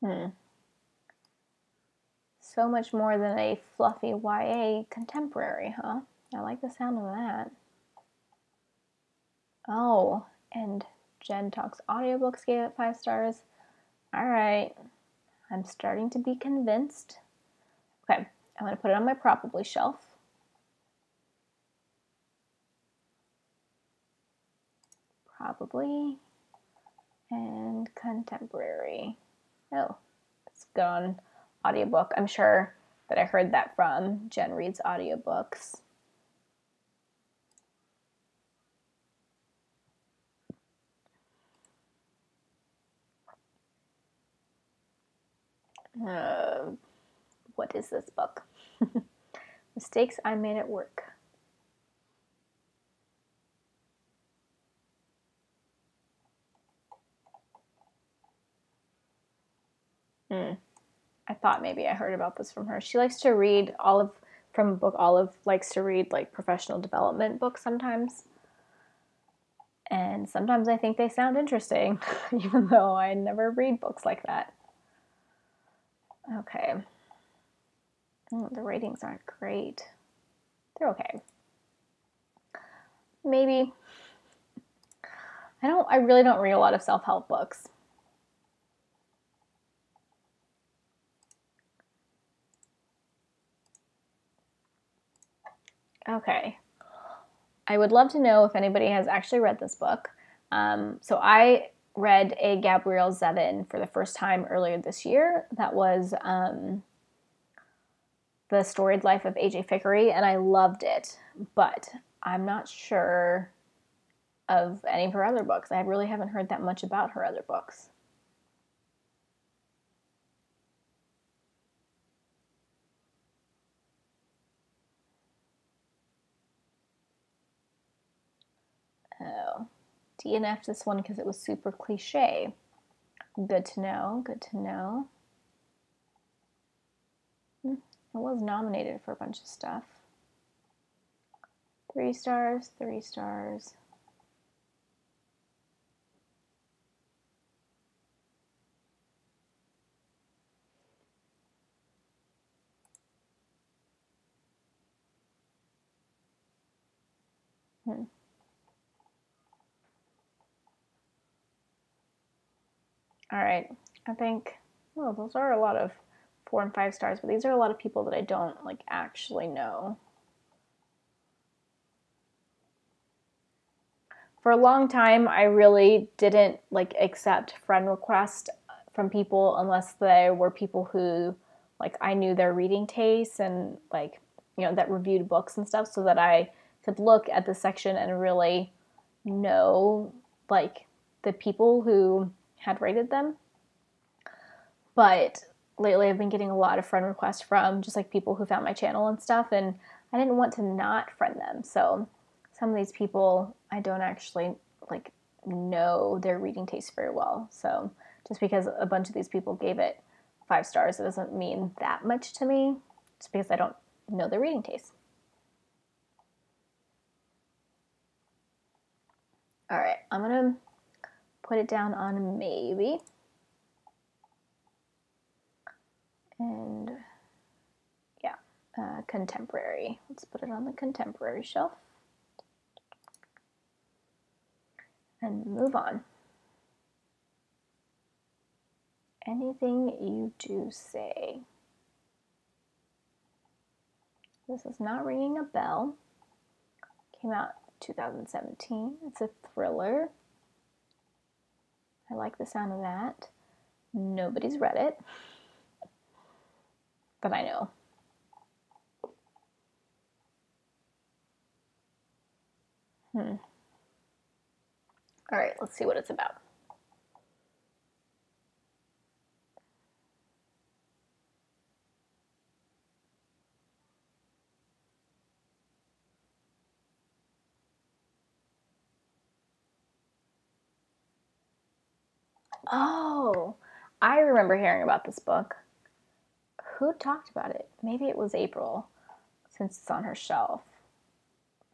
Hmm so much more than a fluffy YA contemporary, huh? I like the sound of that. Oh, and Jen Talks Audiobooks gave it five stars. All right, I'm starting to be convinced. Okay, I'm going to put it on my probably shelf. Probably and contemporary. Oh, it's gone audiobook. I'm sure that I heard that from Jen Reads Audiobooks. Uh, what is this book? [LAUGHS] Mistakes I Made at Work. Hmm. I thought maybe I heard about this from her. She likes to read Olive from a book Olive likes to read like professional development books sometimes. And sometimes I think they sound interesting, [LAUGHS] even though I never read books like that. Okay. Oh, the ratings aren't great. They're okay. Maybe. I don't I really don't read a lot of self-help books. Okay. I would love to know if anybody has actually read this book. Um, so I read a Gabrielle Zevin for the first time earlier this year. That was um, The Storied Life of A.J. Fikry, and I loved it. But I'm not sure of any of her other books. I really haven't heard that much about her other books. Oh, DNF this one because it was super cliche. Good to know, good to know. Hmm, it was nominated for a bunch of stuff. Three stars, three stars. All right, I think, well, those are a lot of four and five stars, but these are a lot of people that I don't like actually know. For a long time, I really didn't like accept friend requests from people unless they were people who like I knew their reading tastes and like you know that reviewed books and stuff so that I could look at the section and really know like the people who had rated them. But lately I've been getting a lot of friend requests from just like people who found my channel and stuff and I didn't want to not friend them. So some of these people I don't actually like know their reading taste very well. So just because a bunch of these people gave it five stars, it doesn't mean that much to me. Just because I don't know their reading taste. All right, I'm gonna put it down on maybe. And yeah, uh, contemporary. Let's put it on the contemporary shelf. And move on. Anything you do say. This is not ringing a bell. Came out 2017. It's a thriller. I like the sound of that. Nobody's read it, but I know. Hmm. All right, let's see what it's about. Oh, I remember hearing about this book. Who talked about it? Maybe it was April, since it's on her shelf.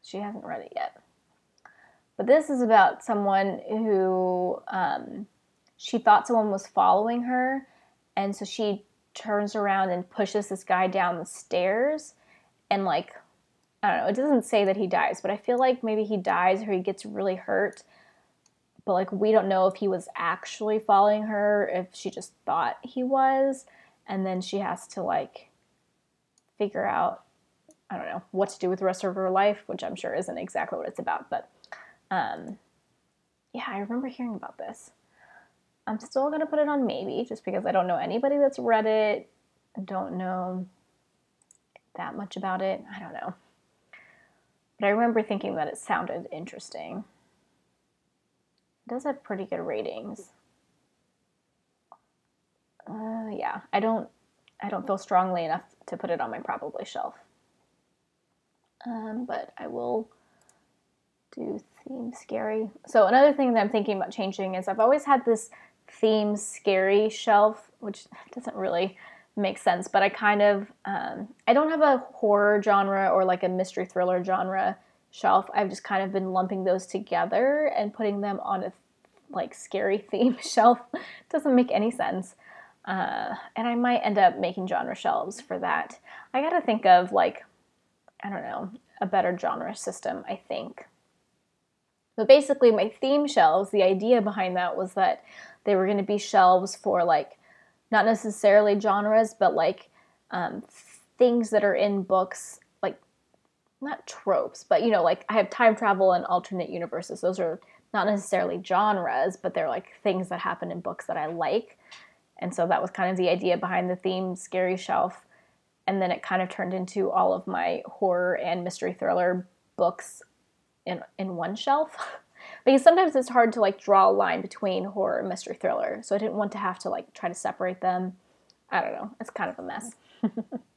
She hasn't read it yet. But this is about someone who um, she thought someone was following her, and so she turns around and pushes this guy down the stairs, and like, I don't know, it doesn't say that he dies, but I feel like maybe he dies or he gets really hurt but like we don't know if he was actually following her, if she just thought he was, and then she has to like figure out I don't know what to do with the rest of her life, which I'm sure isn't exactly what it's about, but um, yeah, I remember hearing about this. I'm still gonna put it on maybe just because I don't know anybody that's read it. I don't know that much about it. I don't know. But I remember thinking that it sounded interesting. It does have pretty good ratings. Uh, yeah, I don't, I don't feel strongly enough to put it on my probably shelf. Um, but I will do theme scary. So another thing that I'm thinking about changing is I've always had this theme scary shelf, which [LAUGHS] doesn't really make sense, but I kind of, um, I don't have a horror genre or like a mystery thriller genre shelf. I've just kind of been lumping those together and putting them on a like scary [LAUGHS] theme shelf. Doesn't make any sense. Uh, and I might end up making genre shelves for that. I gotta think of like, I don't know, a better genre system, I think. But basically, my theme shelves, the idea behind that was that they were going to be shelves for like, not necessarily genres, but like um, things that are in books not tropes, but you know, like I have time travel and alternate universes. Those are not necessarily genres, but they're like things that happen in books that I like. And so that was kind of the idea behind the theme Scary Shelf. And then it kind of turned into all of my horror and mystery thriller books in in one shelf. [LAUGHS] because sometimes it's hard to like draw a line between horror and mystery thriller. So I didn't want to have to like try to separate them. I don't know. It's kind of a mess. [LAUGHS]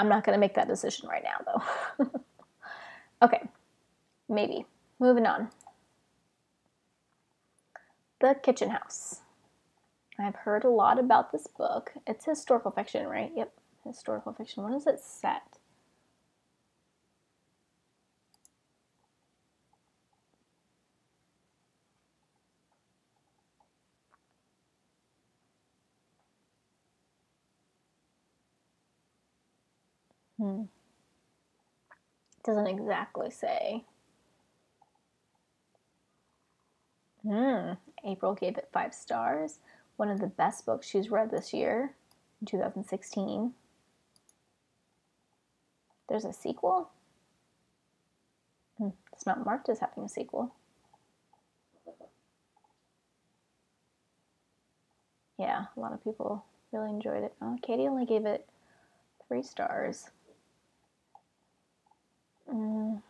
I'm not going to make that decision right now, though. [LAUGHS] okay, maybe. Moving on. The Kitchen House. I've heard a lot about this book. It's historical fiction, right? Yep, historical fiction. When is it set? Hmm. Doesn't exactly say. Hmm. April gave it five stars. One of the best books she's read this year, in 2016. There's a sequel? Hmm, it's not marked as having a sequel. Yeah, a lot of people really enjoyed it. Oh, Katie only gave it three stars. Mm.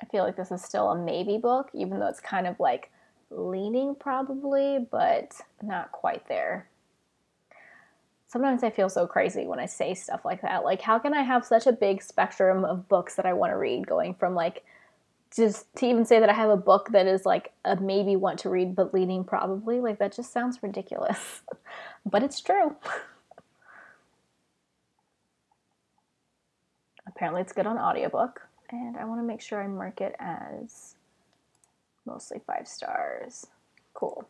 I feel like this is still a maybe book, even though it's kind of like leaning probably, but not quite there. Sometimes I feel so crazy when I say stuff like that. Like, how can I have such a big spectrum of books that I want to read, going from like just to even say that I have a book that is like a maybe want to read, but leaning probably? Like, that just sounds ridiculous. [LAUGHS] but it's true. [LAUGHS] Apparently, it's good on audiobook and I want to make sure I mark it as mostly five stars. Cool.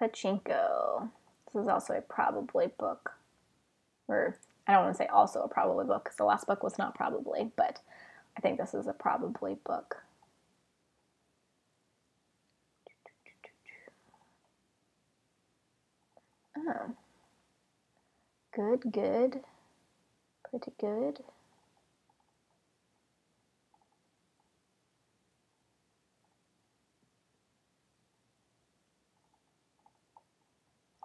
Pachinko. This is also a probably book. Or I don't want to say also a probably book because the last book was not probably, but I think this is a probably book. Oh. Good, good. Pretty good.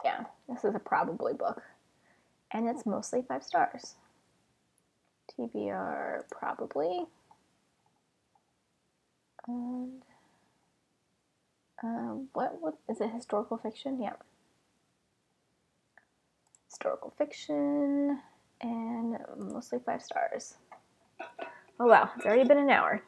Yeah, this is a probably book. And it's mostly five stars. TBR probably. And uh, what what is it historical fiction? Yeah historical fiction, and mostly five stars. Oh wow, it's already been an hour.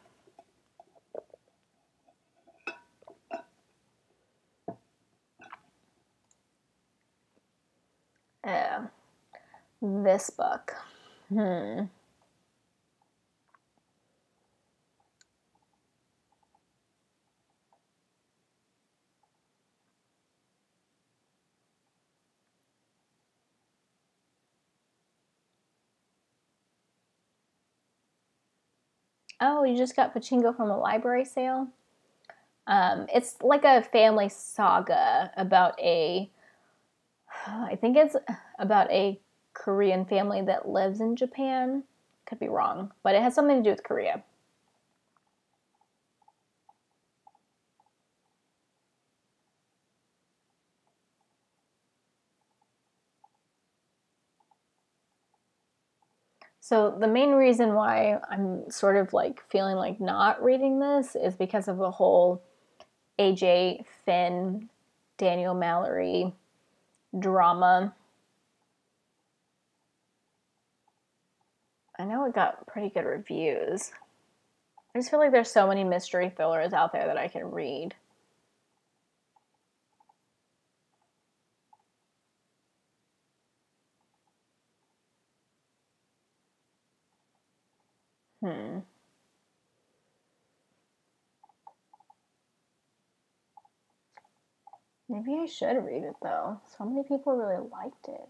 Uh, this book. Hmm. Oh, you just got Pachinko from a library sale? Um, it's like a family saga about a, I think it's about a Korean family that lives in Japan. Could be wrong, but it has something to do with Korea. So the main reason why I'm sort of like feeling like not reading this is because of the whole AJ Finn Daniel Mallory drama. I know it got pretty good reviews. I just feel like there's so many mystery thrillers out there that I can read. Hmm. Maybe I should read it though. So many people really liked it.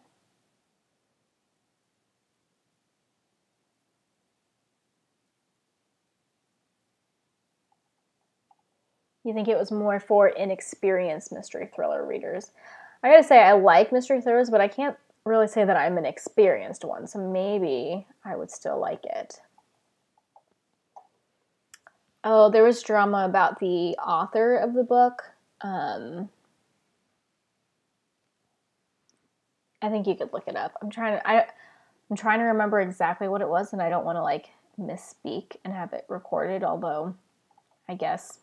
You think it was more for inexperienced mystery thriller readers? I gotta say, I like mystery thrillers, but I can't really say that I'm an experienced one, so maybe I would still like it. Oh, there was drama about the author of the book. Um, I think you could look it up. I'm trying to I I'm trying to remember exactly what it was and I don't want to like misspeak and have it recorded, although I guess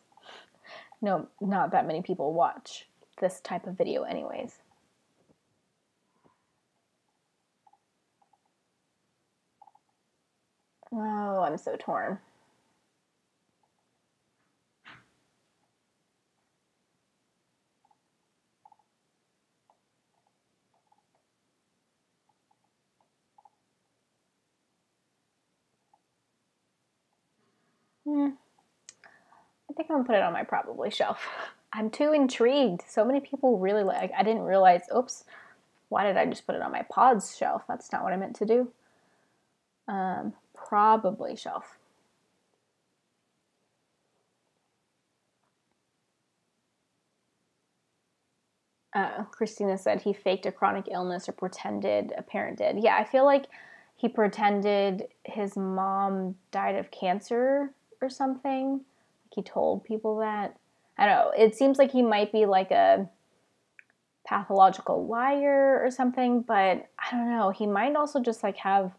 no not that many people watch this type of video anyways. Oh, I'm so torn. Hmm. Gonna put it on my probably shelf. [LAUGHS] I'm too intrigued. So many people really like. I didn't realize. Oops. Why did I just put it on my pods shelf? That's not what I meant to do. Um, probably shelf. Uh, Christina said he faked a chronic illness or pretended a parent did. Yeah, I feel like he pretended his mom died of cancer or something. He told people that. I don't know. It seems like he might be like a pathological liar or something, but I don't know. He might also just like have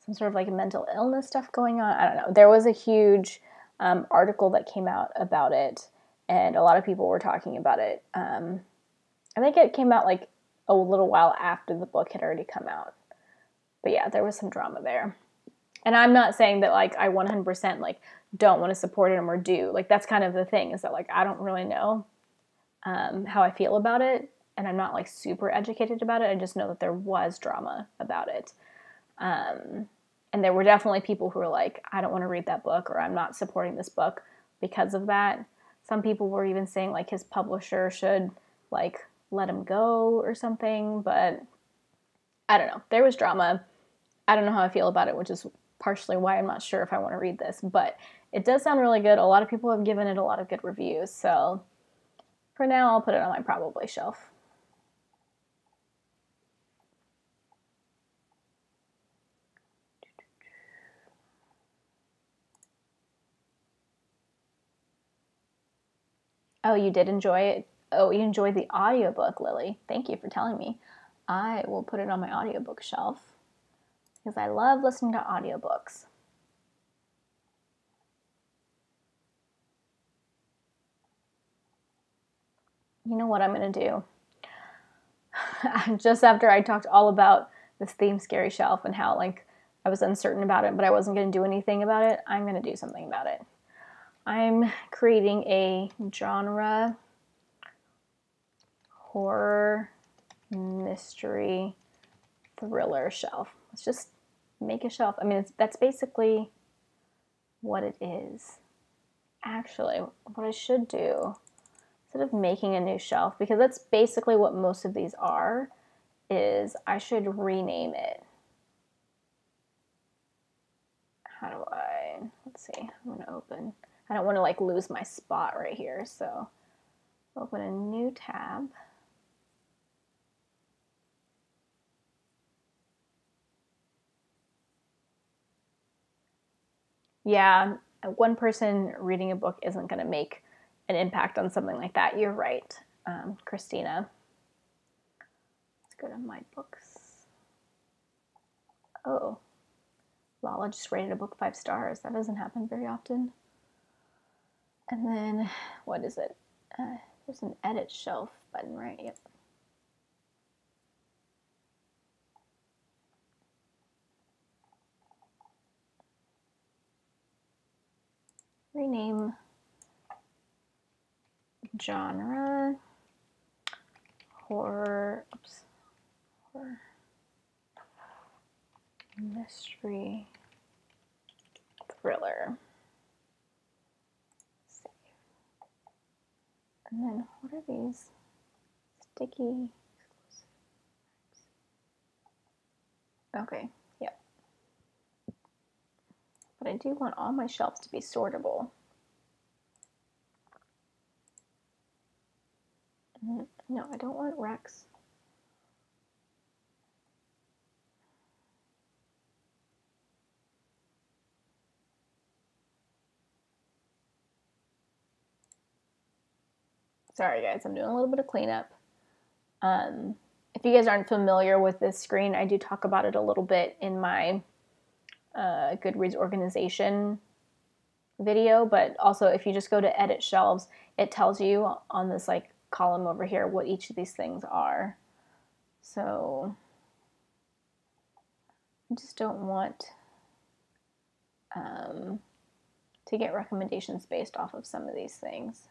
some sort of like mental illness stuff going on. I don't know. There was a huge um, article that came out about it, and a lot of people were talking about it. Um, I think it came out like a little while after the book had already come out. But yeah, there was some drama there. And I'm not saying that like I 100% like don't want to support him or do. Like that's kind of the thing is that like I don't really know um, how I feel about it, and I'm not like super educated about it. I just know that there was drama about it. Um, and there were definitely people who were like, I don't want to read that book or I'm not supporting this book because of that. Some people were even saying like his publisher should like let him go or something, but I don't know. There was drama. I don't know how I feel about it, which is partially why I'm not sure if I want to read this, but it does sound really good. A lot of people have given it a lot of good reviews, so for now I'll put it on my probably shelf. Oh, you did enjoy it? Oh, you enjoyed the audiobook, Lily. Thank you for telling me. I will put it on my audiobook shelf because I love listening to audiobooks. You know what I'm going to do? [LAUGHS] Just after I talked all about this theme scary shelf and how like I was uncertain about it, but I wasn't going to do anything about it, I'm going to do something about it. I'm creating a genre horror mystery thriller shelf. Let's just make a shelf. I mean, that's basically what it is. Actually, what I should do, instead of making a new shelf, because that's basically what most of these are, is I should rename it. How do I, let's see, I'm to open, I don't want to like lose my spot right here, so open a new tab. Yeah, one person reading a book isn't going to make an impact on something like that. You're right, um, Christina. Let's go to my books. Oh, Lala just rated a book five stars. That doesn't happen very often. And then, what is it? Uh, there's an edit shelf button, right? Yep. Rename genre horror, oops, horror mystery thriller. Save. And then what are these sticky Okay. But I do want all my shelves to be sortable. No, I don't want Rex. Sorry guys, I'm doing a little bit of cleanup. Um, if you guys aren't familiar with this screen, I do talk about it a little bit in my uh, Goodreads organization video, but also if you just go to edit shelves, it tells you on this like column over here what each of these things are. So I just don't want um, to get recommendations based off of some of these things.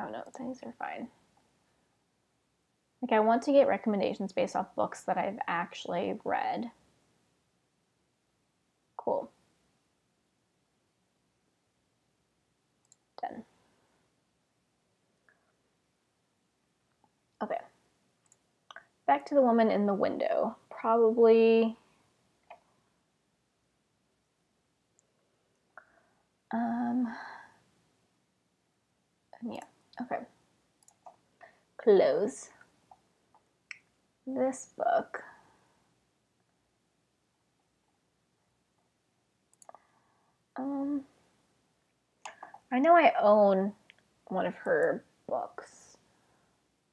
Oh no, things are fine. Like, I want to get recommendations based off books that I've actually read. Cool. Done. Okay. Back to the woman in the window. Probably. Um, yeah, okay. Close this book. Um, I know I own one of her books,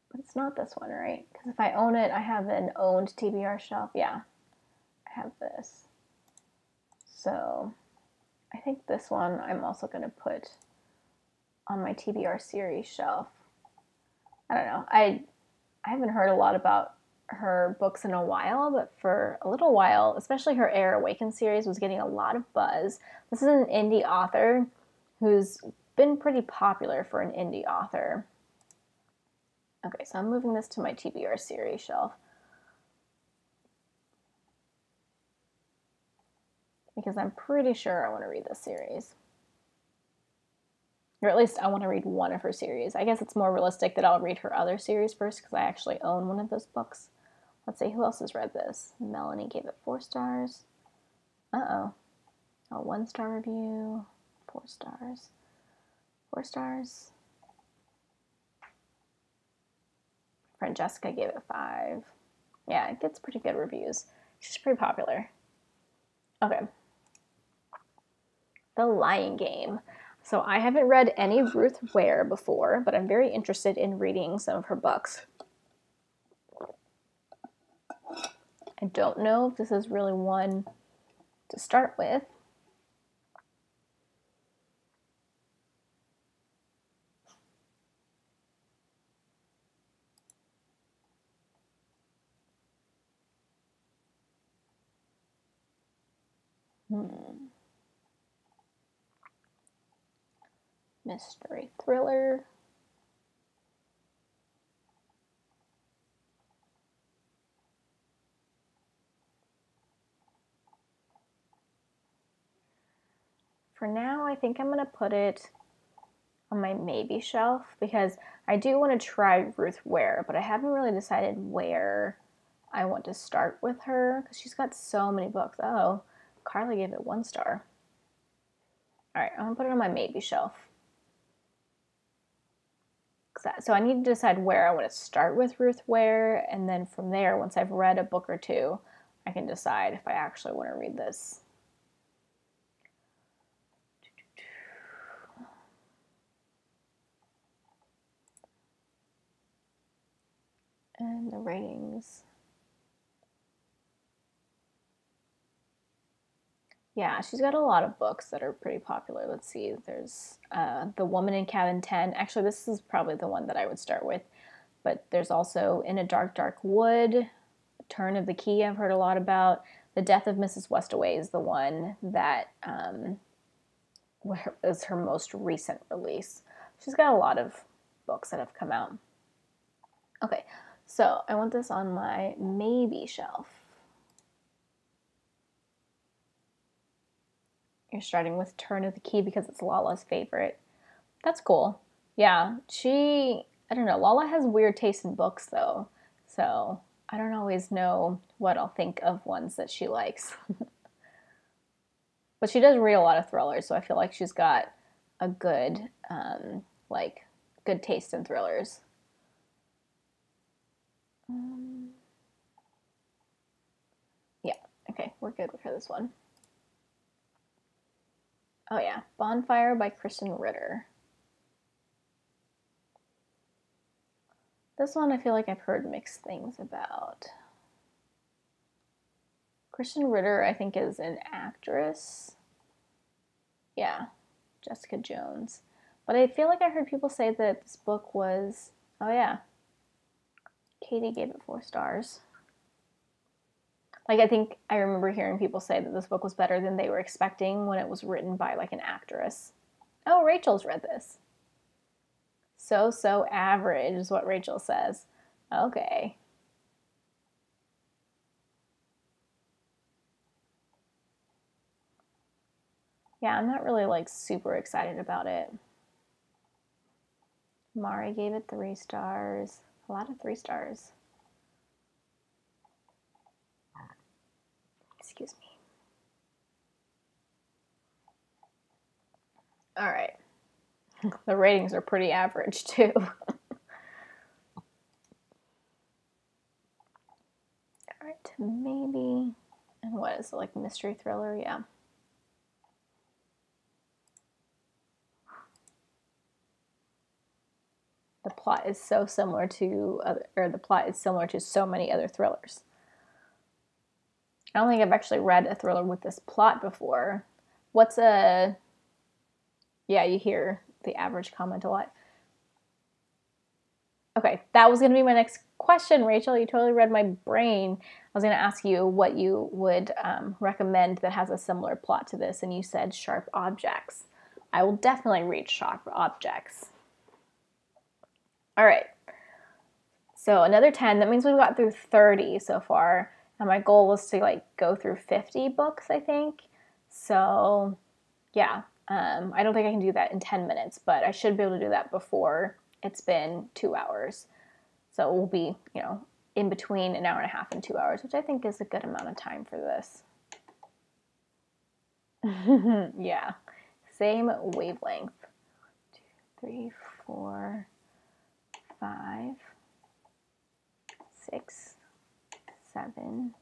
but it's not this one, right? Because if I own it, I have an owned TBR shelf. Yeah, I have this. So I think this one I'm also going to put on my TBR series shelf. I don't know. I I haven't heard a lot about her books in a while, but for a little while, especially her Air Awakens series was getting a lot of buzz. This is an indie author who's been pretty popular for an indie author. Okay, so I'm moving this to my TBR series shelf. Because I'm pretty sure I want to read this series. Or at least I want to read one of her series. I guess it's more realistic that I'll read her other series first because I actually own one of those books. Let's see, who else has read this? Melanie gave it four stars. Uh-oh. Oh, A one-star review, four stars. Four stars. friend Jessica gave it five. Yeah, it gets pretty good reviews. She's pretty popular. Okay. The Lying Game. So I haven't read any Ruth Ware before, but I'm very interested in reading some of her books. I don't know if this is really one to start with. Mystery thriller. For now, I think I'm going to put it on my maybe shelf because I do want to try Ruth Ware, but I haven't really decided where I want to start with her because she's got so many books. Oh, Carly gave it one star. All right, I'm going to put it on my maybe shelf. So I need to decide where I want to start with Ruth Ware, and then from there, once I've read a book or two, I can decide if I actually want to read this. and the ratings. Yeah, she's got a lot of books that are pretty popular. Let's see. There's uh, The Woman in Cabin 10. Actually, this is probably the one that I would start with. But there's also In a Dark, Dark Wood, Turn of the Key, I've heard a lot about. The Death of Mrs. Westaway is the one that um, was her most recent release. She's got a lot of books that have come out. Okay, so I want this on my maybe shelf. You're starting with Turn of the Key because it's Lala's favorite. That's cool. Yeah, she, I don't know, Lala has weird taste in books though. So I don't always know what I'll think of ones that she likes. [LAUGHS] but she does read a lot of thrillers, so I feel like she's got a good, um, like, good taste in thrillers. Um, yeah, okay, we're good for this one. Oh yeah, Bonfire by Krysten Ritter. This one I feel like I've heard mixed things about. Krysten Ritter, I think, is an actress. Yeah, Jessica Jones. But I feel like I heard people say that this book was, oh yeah, Katie gave it four stars. Like I think I remember hearing people say that this book was better than they were expecting when it was written by like an actress. Oh, Rachel's read this. So so average is what Rachel says. Okay. Yeah, I'm not really like super excited about it. Mari gave it three stars. A lot of three stars. Excuse me. All right. The ratings are pretty average too. [LAUGHS] All right, maybe. And what is it, like mystery thriller? Yeah. the plot is so similar to other, or the plot is similar to so many other thrillers. I don't think I've actually read a thriller with this plot before. What's a yeah, you hear the average comment a lot. Okay, that was going to be my next question, Rachel. You totally read my brain. I was going to ask you what you would um, recommend that has a similar plot to this, and you said Sharp Objects. I will definitely read Sharp Objects. All right. So another 10, that means we've got through 30 so far. And my goal was to like go through 50 books, I think. So yeah, um, I don't think I can do that in 10 minutes, but I should be able to do that before it's been two hours. So it will be, you know, in between an hour and a half and two hours, which I think is a good amount of time for this. [LAUGHS] yeah, same wavelength. Two, three, four, five, six, seven,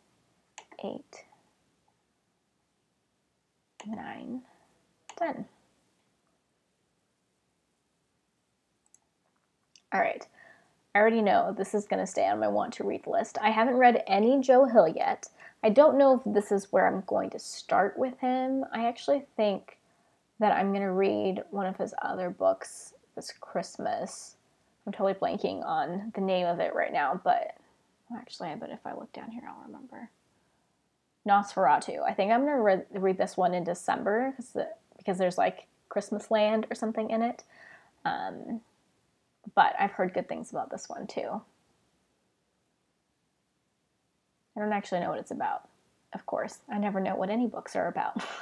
eight, nine, ten. All right. I already know this is going to stay on my want to read list. I haven't read any Joe Hill yet. I don't know if this is where I'm going to start with him. I actually think that I'm going to read one of his other books this Christmas. I'm totally blanking on the name of it right now, but actually, I bet if I look down here, I'll remember. NOS4A2. I think I'm gonna re- read this one in December because the, because there's like Christmas Land or something in it. Um, but I've heard good things about this one too. I don't actually know what it's about. Of course, I never know what any books are about. [LAUGHS]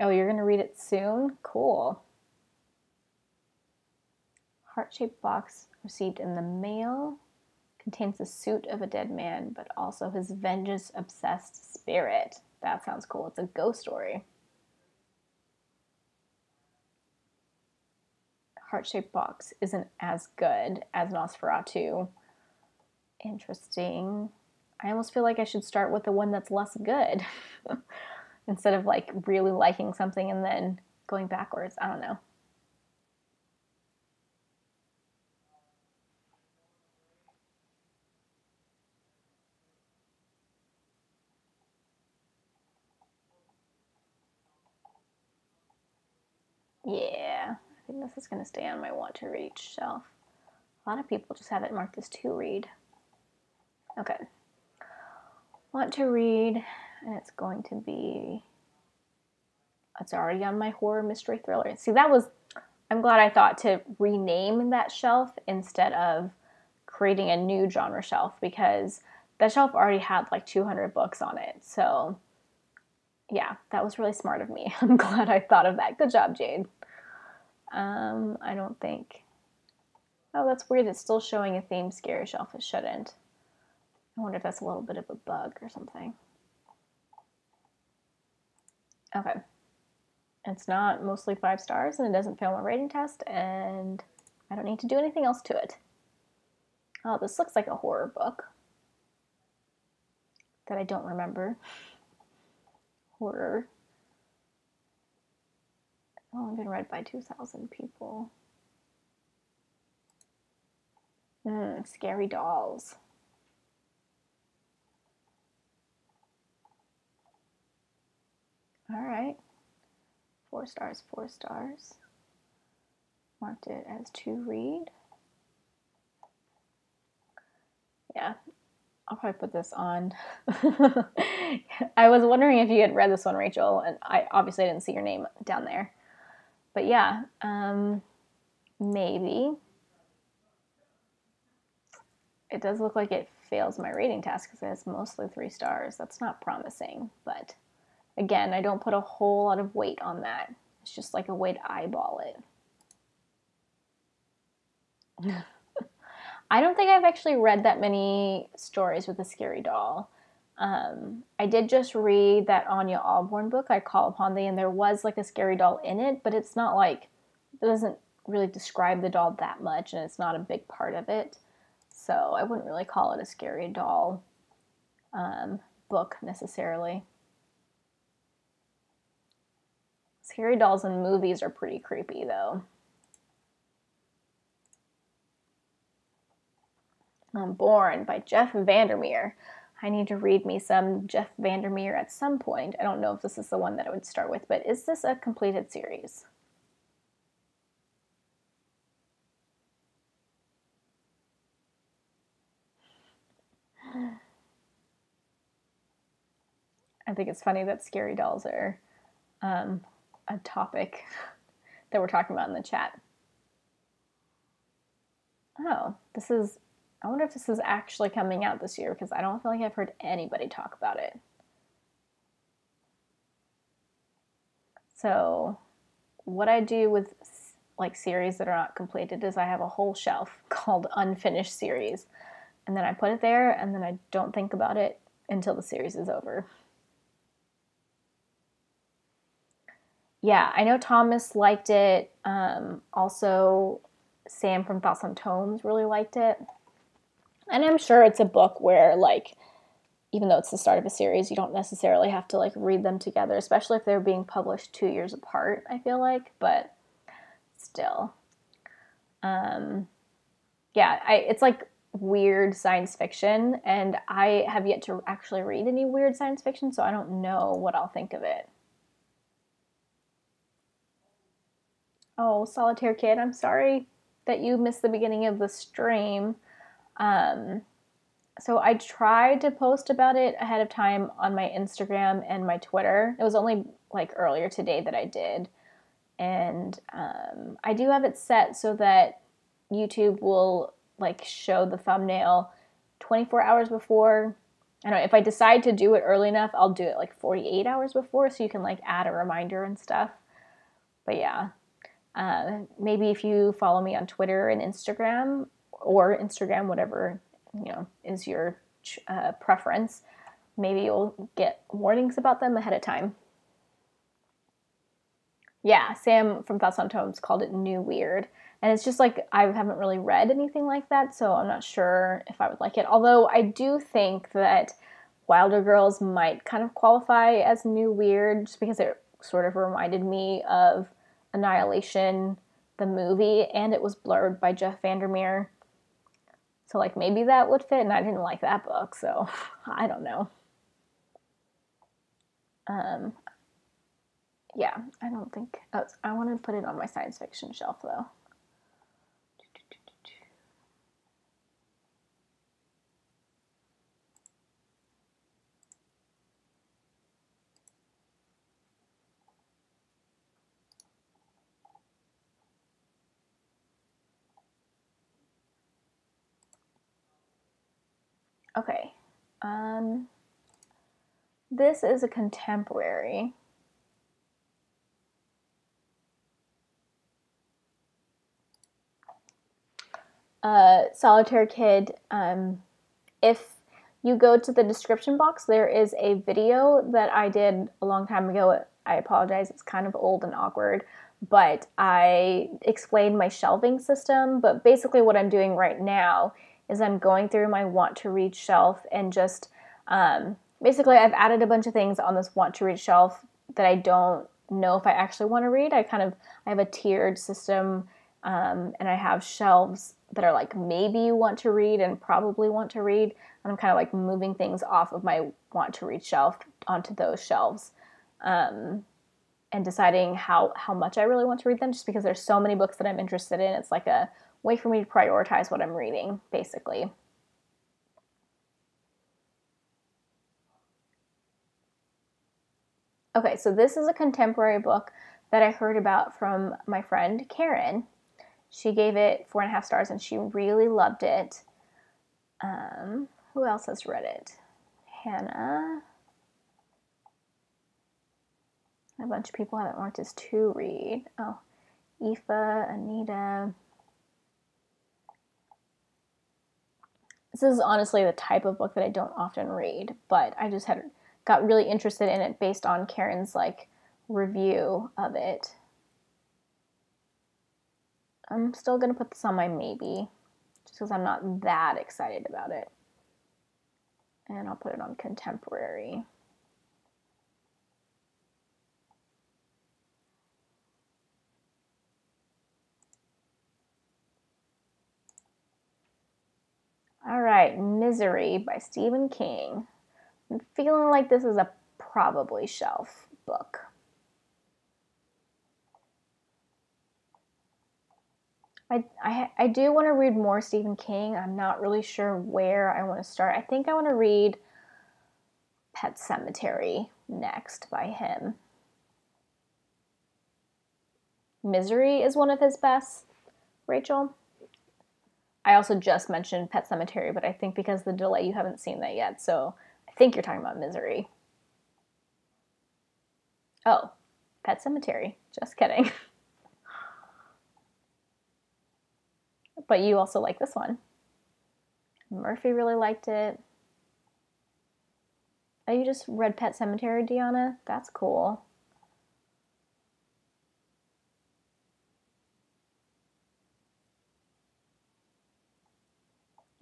Oh, you're going to read it soon? Cool. Heart shaped box received in the mail contains the suit of a dead man, but also his vengeance obsessed spirit. That sounds cool. It's a ghost story. Heart shaped box isn't as good as NOS4A2. Interesting. I almost feel like I should start with the one that's less good. [LAUGHS] instead of like really liking something and then going backwards. I don't know. Yeah, I think this is going to stay on my want to read shelf. A lot of people just have it marked as to read. Okay. Want to read and it's going to be it's already on my horror mystery thriller. See, that was I'm glad I thought to rename that shelf instead of creating a new genre shelf because that shelf already had like 200 books on it. So, yeah, that was really smart of me. [LAUGHS] I'm glad I thought of that. Good job, Jade. Um, I don't think. Oh, that's weird. It's still showing a theme scary shelf. It shouldn't. I wonder if that's a little bit of a bug or something. Okay. It's not mostly five stars and it doesn't fail my rating test and I don't need to do anything else to it. Oh, this looks like a horror book that I don't remember. Horror. Only been read by 2,000 people. Mm, scary dolls. All right. Four stars, four stars. Marked it as to read. Yeah, I'll probably put this on. [LAUGHS] I was wondering if you had read this one, Rachel, and I obviously didn't see your name down there. But yeah, um, maybe. It does look like it fails my rating test because it's mostly three stars. That's not promising, but again, I don't put a whole lot of weight on that. It's just like a way to eyeball it. [LAUGHS] [LAUGHS] I don't think I've actually read that many stories with a scary doll. Um, I did just read that Ania Ahlborn book, I Call Upon Thee, and there was like a scary doll in it, but it's not like, it doesn't really describe the doll that much, and it's not a big part of it. So I wouldn't really call it a scary doll um, book necessarily. Scary dolls in movies are pretty creepy though. I'm Born by Jeff Vandermeer. I need to read me some Jeff Vandermeer at some point. I don't know if this is the one that I would start with, but is this a completed series? I think it's funny that scary dolls are um, a topic [LAUGHS] that we're talking about in the chat. Oh, this is I wonder if this is actually coming out this year because I don't feel like I've heard anybody talk about it. So, what I do with like series that are not completed is I have a whole shelf [LAUGHS] called unfinished series. And then I put it there and then I don't think about it until the series is over. Yeah, I know Thomas liked it. Um, also, Sam from Thoughts on Tomes really liked it. And I'm sure it's a book where, like, even though it's the start of a series, you don't necessarily have to like read them together, especially if they're being published two years apart. I feel like, but still, um, yeah, I it's like weird science fiction, and I have yet to actually read any weird science fiction, so I don't know what I'll think of it. Oh, Solitaire Kid, I'm sorry that you missed the beginning of the stream. Um, so I tried to post about it ahead of time on my Instagram and my Twitter. It was only like earlier today that I did. And um, I do have it set so that YouTube will like show the thumbnail 24 hours before. I don't know, if I decide to do it early enough, I'll do it like 48 hours before so you can like add a reminder and stuff. But yeah, uh, maybe if you follow me on Twitter and Instagram, or Instagram, whatever you know is your uh, preference. Maybe you'll get warnings about them ahead of time. Yeah, Sam from Thoughts on Tomes called it new weird. And it's just like I haven't really read anything like that, so I'm not sure if I would like it. Although I do think that Wilder Girls might kind of qualify as new weird just because it sort of reminded me of Annihilation, the movie, and it was blurred by Jeff Vandermeer. So like maybe that would fit, and I didn't like that book, so [SIGHS] I don't know. Um, yeah, I don't think oh, I want to put it on my science fiction shelf though. Okay. Um, this is a contemporary. Uh, Solitaire Kid, um, if you go to the description box, there is a video that I did a long time ago. I apologize, it's kind of old and awkward, but I explained my shelving system. But basically, what I'm doing right now is I'm going through my want to read shelf and just um, basically I've added a bunch of things on this want to read shelf that I don't know if I actually want to read. I kind of I have a tiered system um, and I have shelves that are like maybe you want to read and probably want to read. And I'm kind of like moving things off of my want to read shelf onto those shelves. Um, and deciding how how much I really want to read them just because there's so many books that I'm interested in. It's like a way for me to prioritize what I'm reading, basically. Okay, so this is a contemporary book that I heard about from my friend Karen. She gave it four and a half stars and she really loved it. Um, who else has read it? Hannah. A bunch of people haven't marked as to read. Oh, Aoife, Anita. This is honestly the type of book that I don't often read, but I just had got really interested in it based on Karen's like review of it. I'm still gonna put this on my maybe, just because I'm not that excited about it. And I'll put it on contemporary. All right, Misery by Stephen King. I'm feeling like this is a probably shelf book. I, I, I do want to read more Stephen King. I'm not really sure where I want to start. I think I want to read Pet Sematary next by him. Misery is one of his best, Rachel. I also just mentioned Pet Sematary, but I think because the delay, you haven't seen that yet. So I think you're talking about Misery. Oh, Pet Sematary. Just kidding. [LAUGHS] but you also like this one. Murphy really liked it. Oh, you just read Pet Sematary, Deanna? That's cool.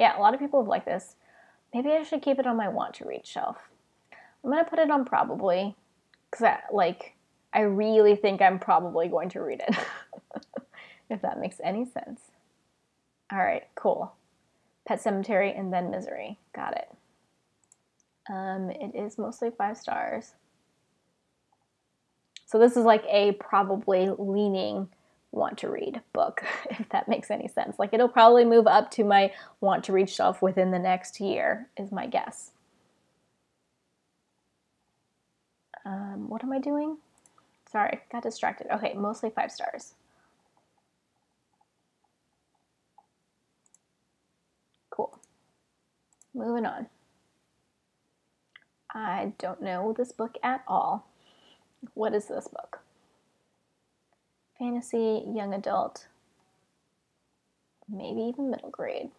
Yeah, a lot of people have liked this. Maybe I should keep it on my want to read shelf. I'm gonna put it on probably, cause I, like I really think I'm probably going to read it. [LAUGHS] if that makes any sense. All right, cool. Pet Sematary and then Misery. Got it. Um, it is mostly five stars. So this is like a probably leaning want to read book, [LAUGHS] if that makes any sense. Like it'll probably move up to my want to read shelf within the next year, is my guess. Um, what am I doing? Sorry, got distracted. Okay, mostly five stars. Cool. Moving on. I don't know this book at all. What is this book? Fantasy, young adult, maybe even middle grade.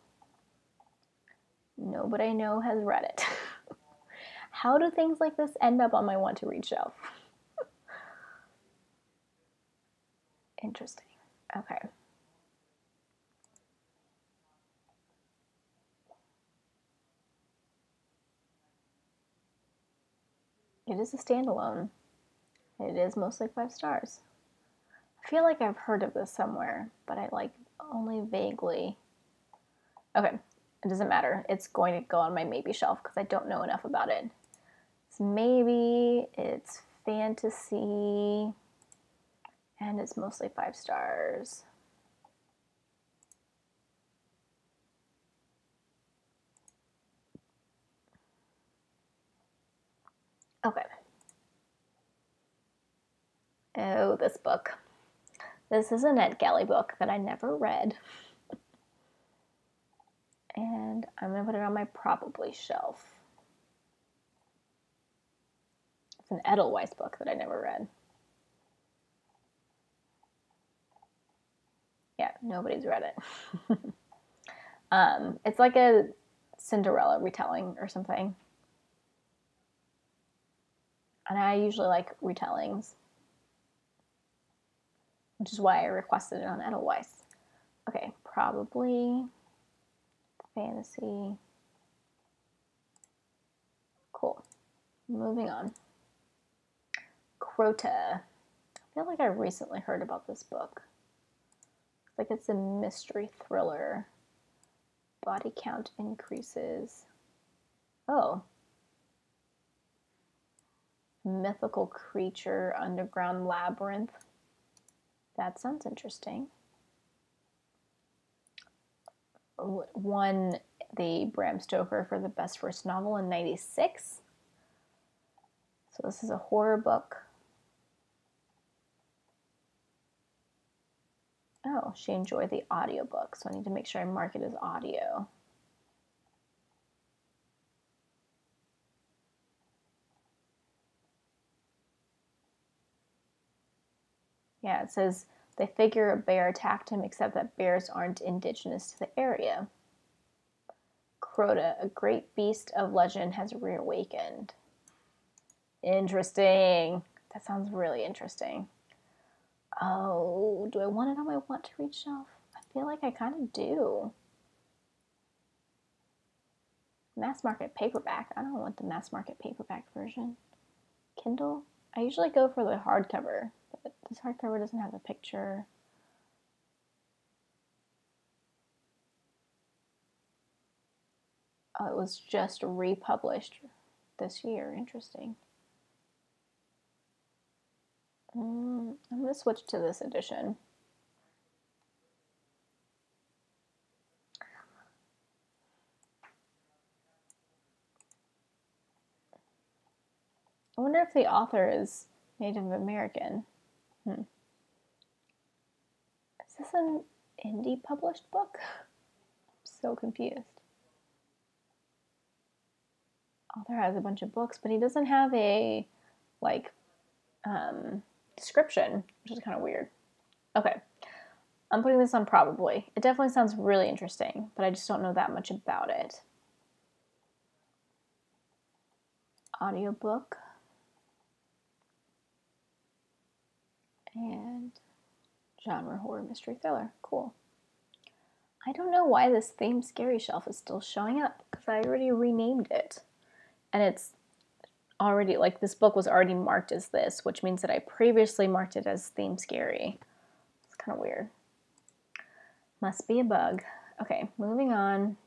Nobody I know has read it. [LAUGHS] How do things like this end up on my want to read shelf? [LAUGHS] Interesting. Okay. It is a standalone. It is mostly five stars. I feel like I've heard of this somewhere, but I like only vaguely. Okay, it doesn't matter. It's going to go on my maybe shelf because I don't know enough about it. So maybe it's fantasy and it's mostly five stars. Okay. Oh, this book. This is a NetGalley book that I never read. And I'm going to put it on my probably shelf. It's an Edelweiss book that I never read. Yeah, nobody's read it. [LAUGHS] um, it's like a Cinderella retelling or something. And I usually like retellings which is why I requested it on Edelweiss. Okay, probably fantasy. Cool. Moving on. Crota. I feel like I recently heard about this book. It's like it's a mystery thriller. Body count increases. Oh. Mythical creature, underground labyrinth. That sounds interesting. Won the Bram Stoker for the best first novel in 96. So this is a horror book. Oh, she enjoyed the audiobook, so I need to make sure I mark it as audio. Yeah, it says they figure a bear attacked him, except that bears aren't indigenous to the area. Crota, a great beast of legend, has reawakened. Interesting. That sounds really interesting. Oh, do I want it on my want to read shelf? I feel like I kind of do. Mass market paperback. I don't want the mass market paperback version. Kindle. I usually go for the hardcover, this hardcover doesn't have a picture. Oh, it was just republished this year. Interesting. Mm, I'm going to switch to this edition. I wonder if the author is Native American. Hmm. Is this an indie published book? I'm so confused. Author has a bunch of books, but he doesn't have a like um, description, which is kind of weird. Okay, I'm putting this on probably. It definitely sounds really interesting, but I just don't know that much about it. Audiobook. And genre horror mystery thriller. Cool. I don't know why this theme scary shelf is still showing up because I already renamed it. And it's already like this book was already marked as this, which means that I previously marked it as theme scary. It's kind of weird. Must be a bug. Okay, moving on.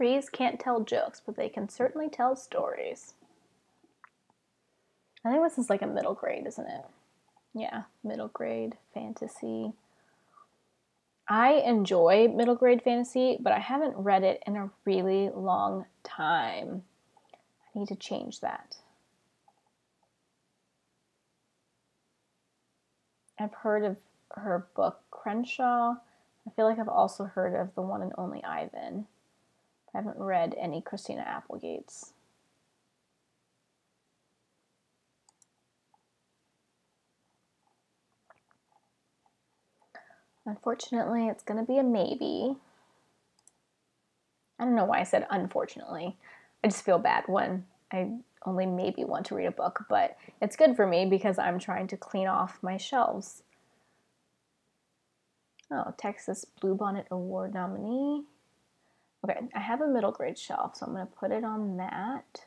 Trees can't tell jokes, but they can certainly tell stories. I think this is like a middle grade, isn't it? Yeah, middle grade fantasy. I enjoy middle grade fantasy, but I haven't read it in a really long time. I need to change that. I've heard of her book Crenshaw. I feel like I've also heard of the one and only Ivan. I haven't read any Christina Applegate's. Unfortunately, it's going to be a maybe. I don't know why I said unfortunately. I just feel bad when I only maybe want to read a book, but it's good for me because I'm trying to clean off my shelves. Oh, Texas Bluebonnet Award nominee. Okay, I have a middle grade shelf, so I'm going to put it on that.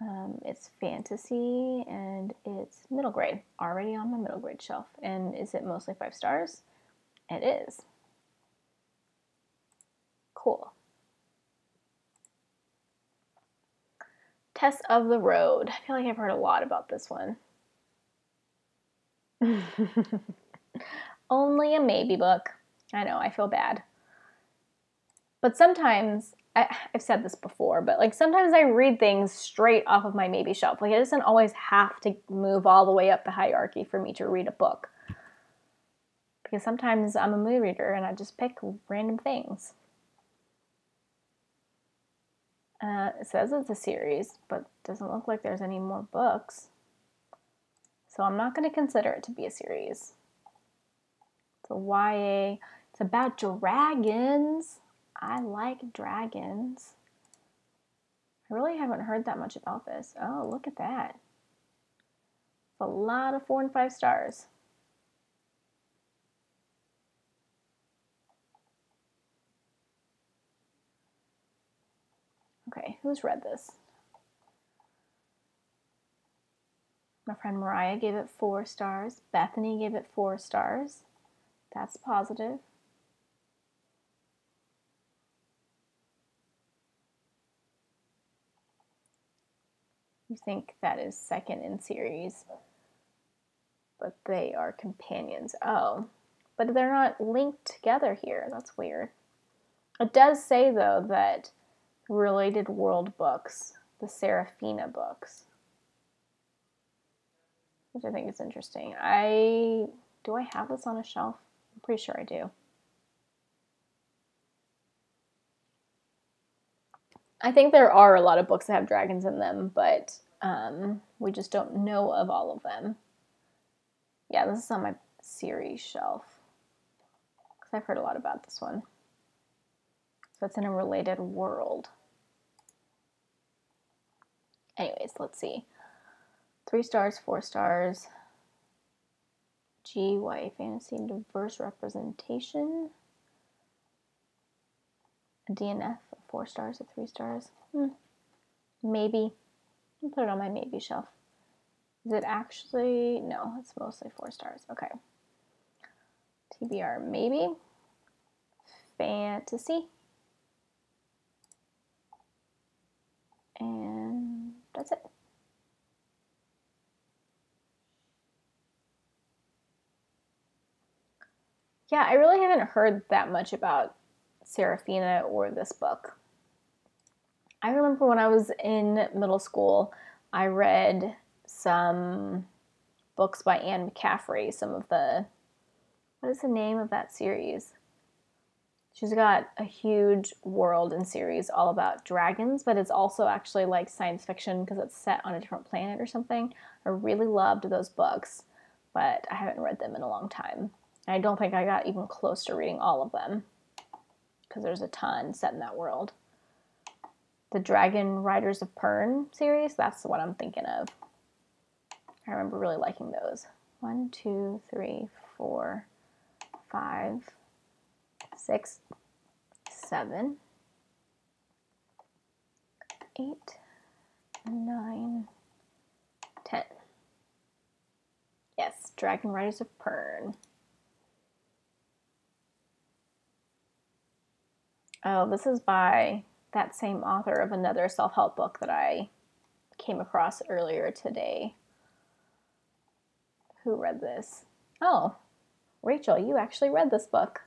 Um, it's fantasy and it's middle grade, already on my middle grade shelf. And is it mostly five stars? It is. Cool. Tess of the Road. I feel like I've heard a lot about this one. [LAUGHS] Only a maybe book. I know, I feel bad. But sometimes I, have said this before, but like sometimes I read things straight off of my maybe shelf. Like it doesn't always have to move all the way up the hierarchy for me to read a book. Because sometimes I'm a mood reader and I just pick random things. Uh, it says it's a series, but doesn't look like there's any more books. So I'm not going to consider it to be a series. It's a YA. It's about dragons. I like dragons. I really haven't heard that much about this. Oh, look at that. It's a lot of four and five stars. Okay, who's read this? My friend Mariah gave it four stars. Bethany gave it four stars. That's positive. You think that is second in series, but they are companions. Oh, but they're not linked together here. That's weird. It does say, though, that related world books, the Seraphina books, which I think is interesting. I do I have this on a shelf? I'm pretty sure I do. I think there are a lot of books that have dragons in them, but um, we just don't know of all of them. Yeah, this is on my series shelf because I've heard a lot about this one. So it's in a related world. Anyways, let's see. Three stars, four stars. GY Fantasy and Diverse Representation. A DNF, four stars or three stars. Hmm. Maybe. Put it on my maybe shelf. Is it actually? No, it's mostly four stars. Okay. TBR, maybe. Fantasy. And that's it. Yeah, I really haven't heard that much about Seraphina or this book. I remember when I was in middle school, I read some books by Anne McCaffrey, some of the what is the name of that series? She's got a huge world and series all about dragons, but it's also actually like science fiction because it's set on a different planet or something. I really loved those books, but I haven't read them in a long time. I don't think I got even close to reading all of them because there's a ton set in that world. The Dragonriders of Pern series, that's what I'm thinking of. I remember really liking those. One, two, three, four, five, six, seven, eight, nine, ten. Yes, Dragonriders of Pern. Oh, this is by that same author of another self help book that I came across earlier today. Who read this? Oh, Rachel, you actually read this book.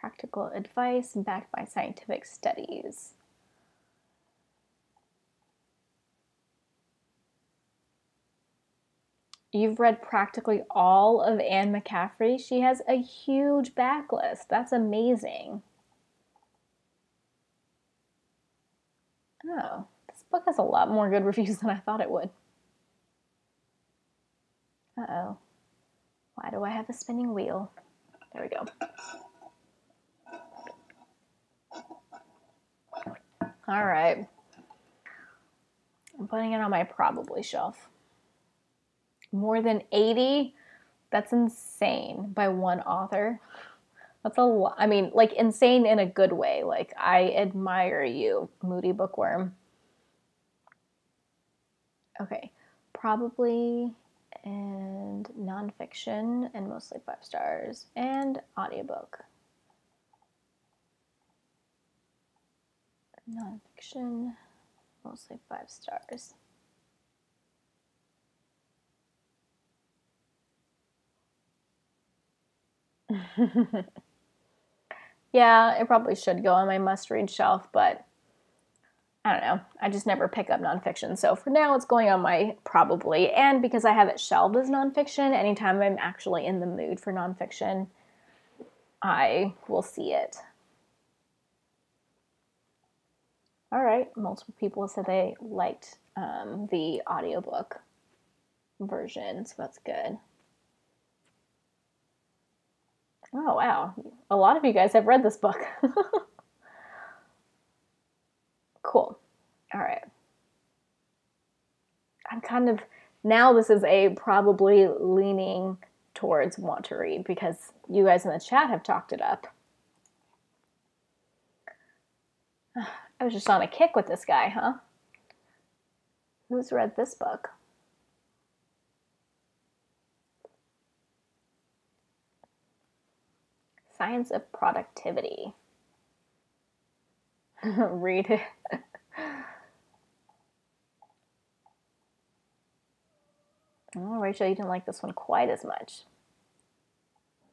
Practical advice backed by scientific studies. You've read practically all of Anne McCaffrey. She has a huge backlist. That's amazing. Oh, this book has a lot more good [LAUGHS] reviews than I thought it would. Uh oh. Why do I have a spinning wheel? There we go. All right. I'm putting it on my probably shelf. More than 80? That's insane by one author. That's a lot. I mean, like insane in a good way. Like, I admire you, Moody Bookworm. Okay, probably and nonfiction and mostly five stars and audiobook. Nonfiction, mostly five stars. [LAUGHS] yeah, it probably should go on my must read shelf, but I don't know. I just never pick up nonfiction. So for now, it's going on my probably. And because I have it shelved as nonfiction, anytime I'm actually in the mood for nonfiction, I will see it. All right, multiple people said they liked um, the audiobook version, so that's good. Oh, wow. A lot of you guys have read this book. [LAUGHS] cool. All right. I'm kind of, now this is a probably leaning towards want to read because you guys in the chat have talked it up. [SIGHS] I was just on a kick with this guy, huh? Who's read this book? Science of Productivity. [LAUGHS] Read it. Alrighty, [LAUGHS] oh, Rachel, you didn't like this one quite as much.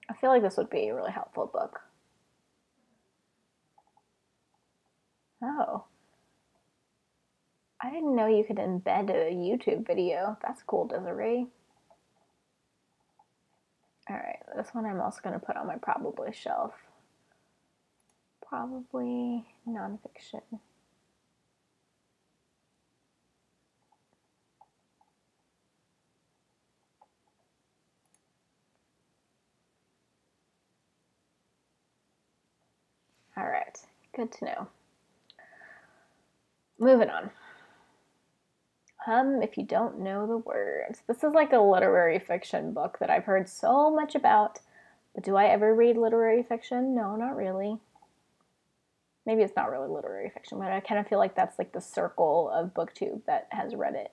I feel like this would be a really helpful book. Oh. I didn't know you could embed a YouTube video. That's cool, Desiree. Alright, this one I'm also going to put on my probably shelf. Probably nonfiction. All right, good to know. Moving on. If you don't know the words. This is like a literary fiction book that I've heard so much about. But do I ever read literary fiction? No, not really. Maybe it's not really literary fiction, but I kind of feel like that's like the circle of booktube that has read it.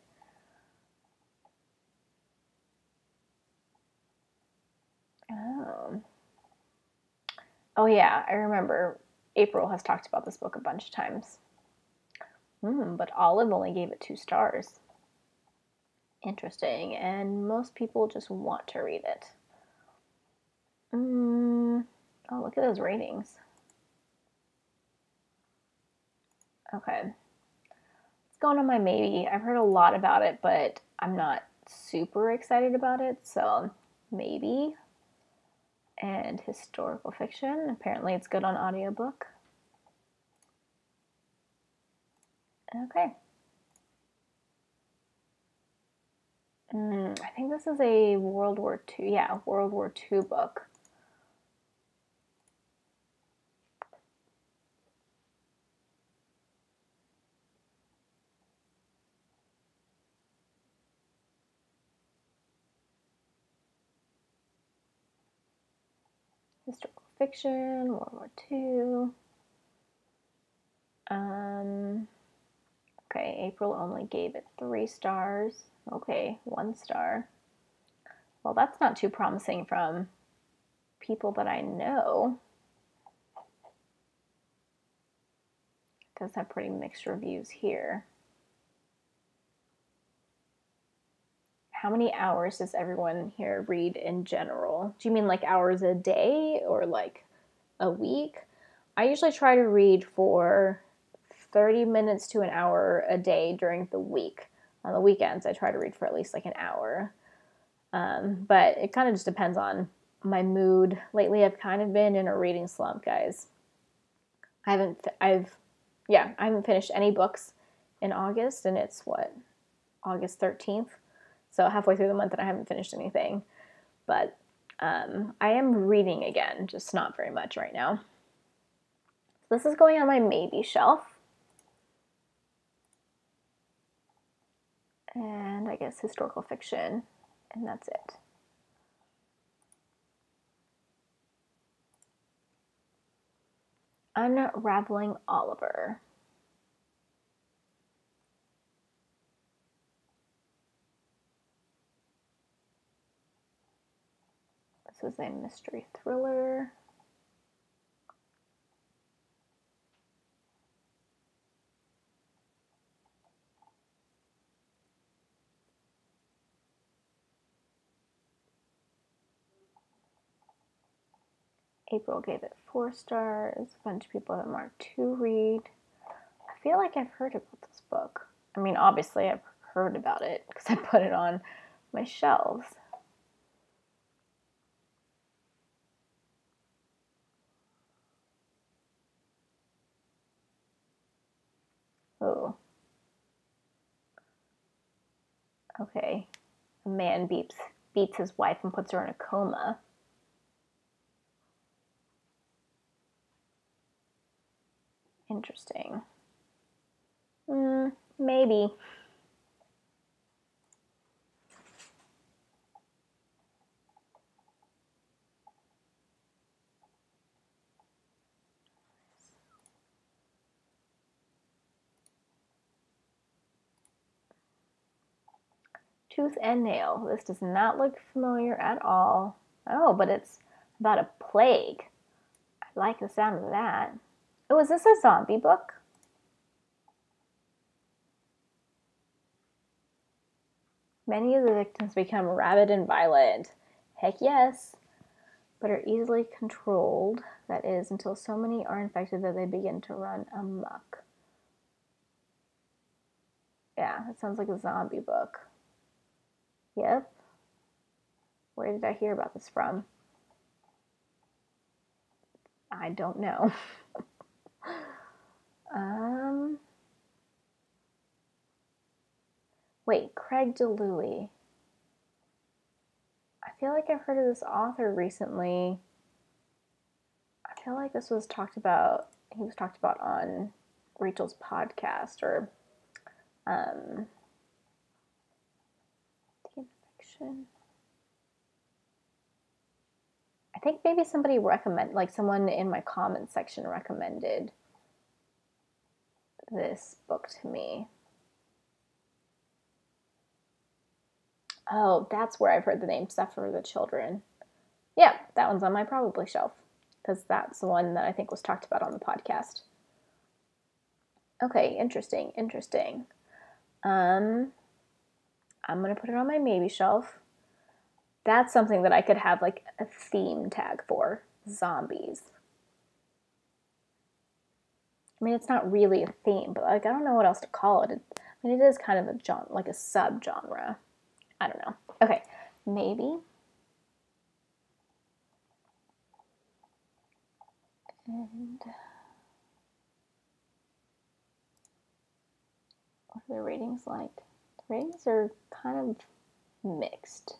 Oh. Oh yeah, I remember April has talked about this book a bunch of times. Mm, but Olive only gave it two stars. Interesting, and most people just want to read it. Mm, oh, look at those ratings. Okay. It's going on my maybe. I've heard a lot about it, but I'm not super excited about it, so maybe and historical fiction. Apparently, it's good on audiobook. Okay. Mm, I think this is a World War II, yeah, World War II book. historical fiction, World War II. Um, okay, April only gave it three stars. Okay, one star. Well, that's not too promising from people that I know. It does have pretty mixed reviews here. how many hours does everyone here read in general? Do you mean like hours a day or like a week? I usually try to read for 30 minutes to an hour a day during the week. On the weekends, I try to read for at least like an hour. Um, but it kind of just depends on my mood. Lately, I've kind of been in a reading slump, guys. I haven't, I've, yeah, I haven't finished any books in August, and it's what, August 13th? So halfway through the month and I haven't finished anything. But um, I am reading again, just not very much right now. This is going on my maybe shelf. And I guess historical fiction, and that's it. Unraveling Oliver. This is a mystery thriller. April gave it four stars. A bunch of people have marked to read. I feel like I've heard about this book. I mean, obviously, I've heard about it [LAUGHS] because I put it on my shelves. Oh. Okay. A man beats beats his wife and puts her in a coma. Interesting. Mm, maybe. Tooth and nail. This does not look familiar at all. Oh, but it's about a plague. I like the sound of that. Oh, is this a zombie book? Many of the victims become rabid and violent. Heck yes. But are easily controlled, that is, until so many are infected that they begin to run amok. Yeah, that sounds like a zombie book. Yep. Where did I hear about this from? I don't know. [LAUGHS] um. Wait, Craig DiLouie. I feel like I've heard of this author recently. I feel like this was talked about, he was talked about on Rachel's podcast or um, fiction. I think maybe somebody recommend, like someone in my comment section recommended this book to me. Oh, that's where I've heard the name Suffer the Children. Yeah, that one's on my probably shelf because that's the one that I think was talked about on the podcast. Okay, interesting, interesting. Um, I'm gonna put it on my maybe shelf. That's something that I could have like a theme tag for zombies. I mean, it's not really a theme, but like I don't know what else to call it. it I mean, it is kind of a genre, like a subgenre. I don't know. Okay, maybe. And what are the ratings like? The ratings are kind of mixed.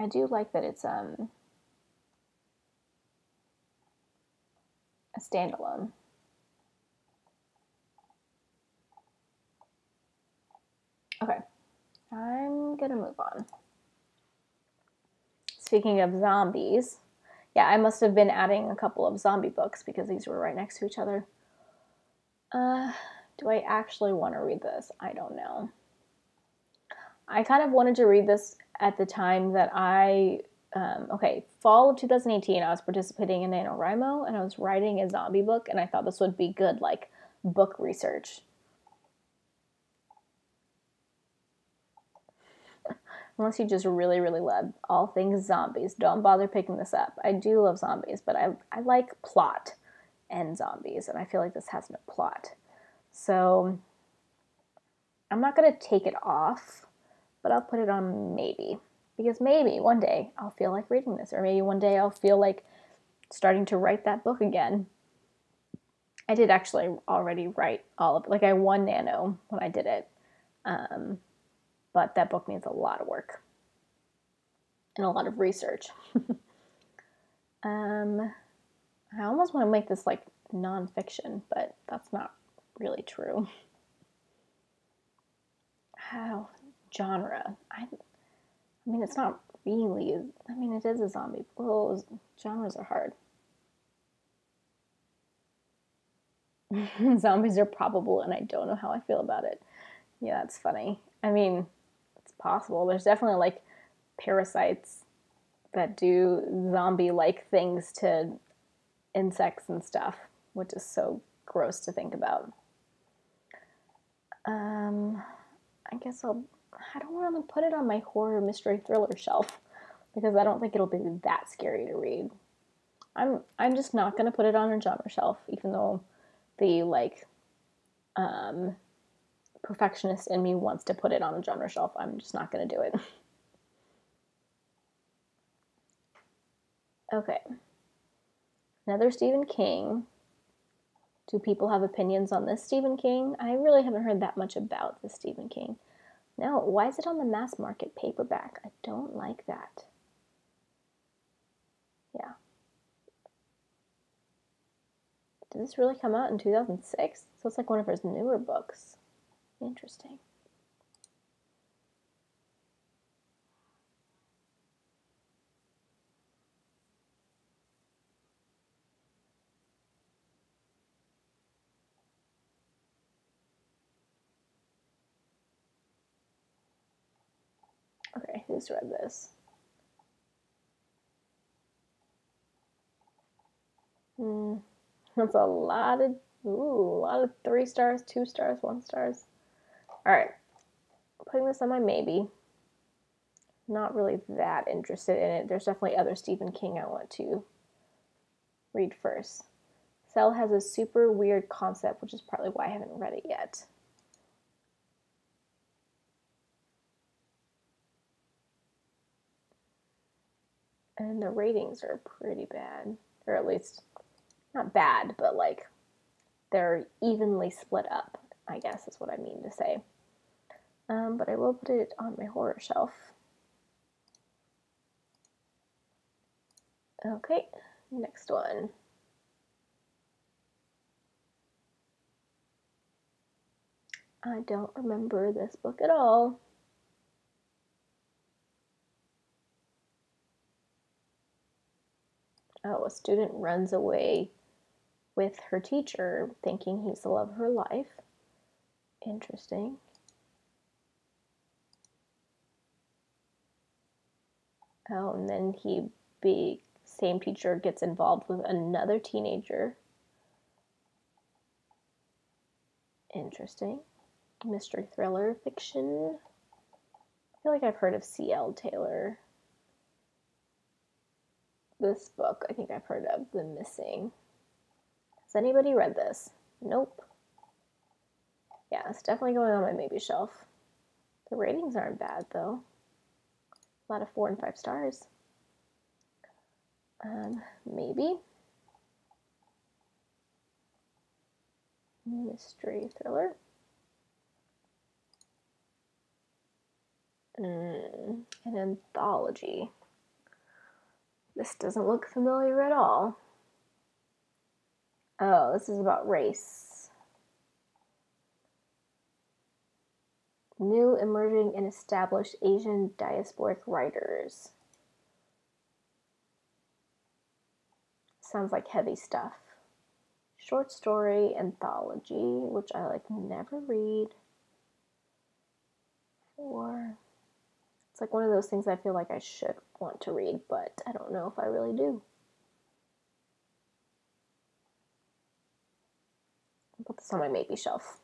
I do like that it's um standalone. Okay, I'm gonna move on. Speaking of zombies, yeah, I must have been adding a couple of zombie books because these were right next to each other. Uh, do I actually want to read this? I don't know. I kind of wanted to read this at the time that I, um, okay, fall of 2018, I was participating in NaNoWriMo and I was writing a zombie book, and I thought this would be good, like, book research. [LAUGHS] Unless you just really, really love all things zombies, don't bother picking this up. I do love zombies, but I, I like plot and zombies, and I feel like this has no plot. So I'm not going to take it off but I'll put it on maybe. Because maybe one day I'll feel like reading this, or maybe one day I'll feel like starting to write that book again. I did actually already write all of. Like I won Nano when I did it. Um, but that book needs a lot of work and a lot of research. [LAUGHS] um, I almost want to make this like nonfiction, but that's not really true. How genre. I, I mean, it's not really. I mean, it is a zombie. Oh, genres are hard. [LAUGHS] Zombies are probable, and I don't know how I feel about it. Yeah, that's funny. I mean, it's possible. There's definitely like parasites that do zombie like things to insects and stuff, which is so gross to think about. Um, I guess I'll I don't want to put it on my horror mystery thriller shelf because I don't think it'll be that scary to read. I'm I'm just not gonna put it on a genre shelf, even though the like um, perfectionist in me wants to put it on a genre shelf. I'm just not gonna do it. okay. Another Stephen King. Do people have opinions on this Stephen King? I really haven't heard that much about this Stephen King. No, why is it on the mass market paperback? I don't like that. Yeah. Did this really come out in 2006? So it's like one of his newer books. Interesting. Okay, who's read this? Hmm, that's a lot of ooh, a lot of three stars, two stars, one stars. All right, putting this on my maybe. Not really that interested in it. There's definitely other Stephen King I want to read first. Cell has a super weird concept, which is partly why I haven't read it yet. And the ratings are pretty bad, or at least not bad, but like they're evenly split up, I guess is what I mean to say. Um, but I will put it on my horror shelf. Okay, next one. I don't remember this book at all. Oh, a student runs away with her teacher, thinking he's the love of her life. Interesting. Oh, and then he be same teacher gets involved with another teenager. Interesting. Mystery thriller fiction. I feel like I've heard of C.L. Taylor. This book, I think I've heard of The Missing. Has anybody read this? Nope. Yeah, it's definitely going on my maybe shelf. The ratings aren't bad though. A lot of four and five stars. Um, maybe. Mystery thriller. Mm, an anthology. This doesn't look familiar at all. Oh, this is about race. New, emerging, and established Asian diasporic writers. Sounds like heavy stuff. Short story anthology, which I like never read. Four. Like one of those things I feel like I should want to read, but I don't know if I really do. I'll put this on my maybe shelf.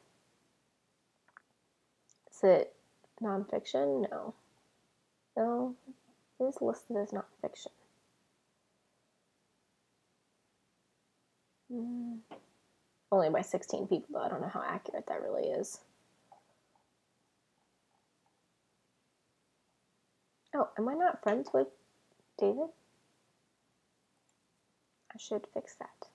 Is it nonfiction? No. No, it is listed as nonfiction. Mm. Only by 16 people, though. I don't know how accurate that really is. Oh, am I not friends with David? I should fix that.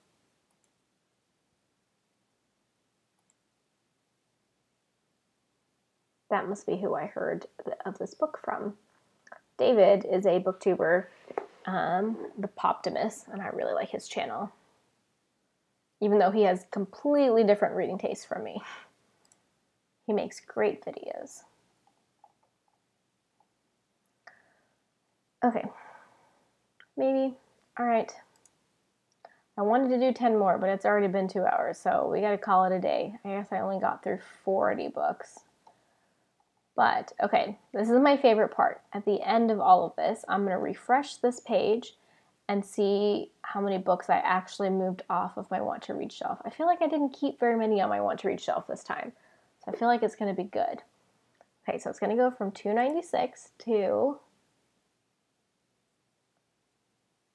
That must be who I heard of this book from. David is a booktuber, um, the Poptimus, and I really like his channel. Even though he has completely different reading tastes from me. He makes great videos. Okay. Maybe. All right. I wanted to do 10 more, but it's already been two hours, so we got to call it a day. I guess I only got through 40 books. But, okay, this is my favorite part. At the end of all of this, I'm going to refresh this page and see how many books I actually moved off of my want to read shelf. I feel like I didn't keep very many on my want to read shelf this time. So I feel like it's going to be good. Okay, so it's going to go from 296 to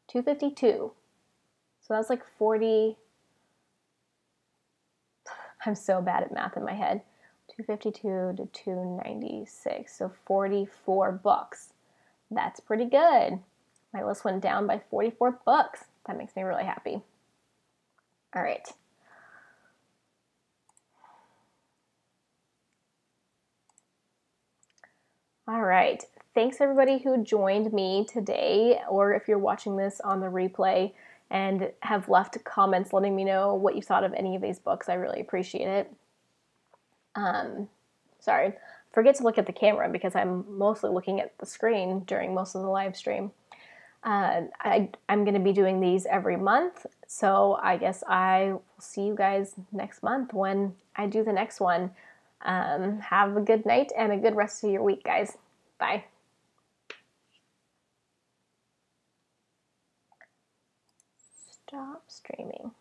252. So that's like 40. [SIGHS] I'm so bad at math in my head. 252 to 296. So 44 books. That's pretty good. My list went down by 44 books. That makes me really happy. All right. All right thanks everybody who joined me today, or if you're watching this on the replay and have left comments letting me know what you thought of any of these books. I really appreciate it. Um, sorry, forget to look at the camera because I'm mostly looking at the screen during most of the live stream. Uh, I, I'm going to be doing these every month, so I guess I will see you guys next month when I do the next one. Um, have a good night and a good rest of your week, guys. Bye. Stop streaming.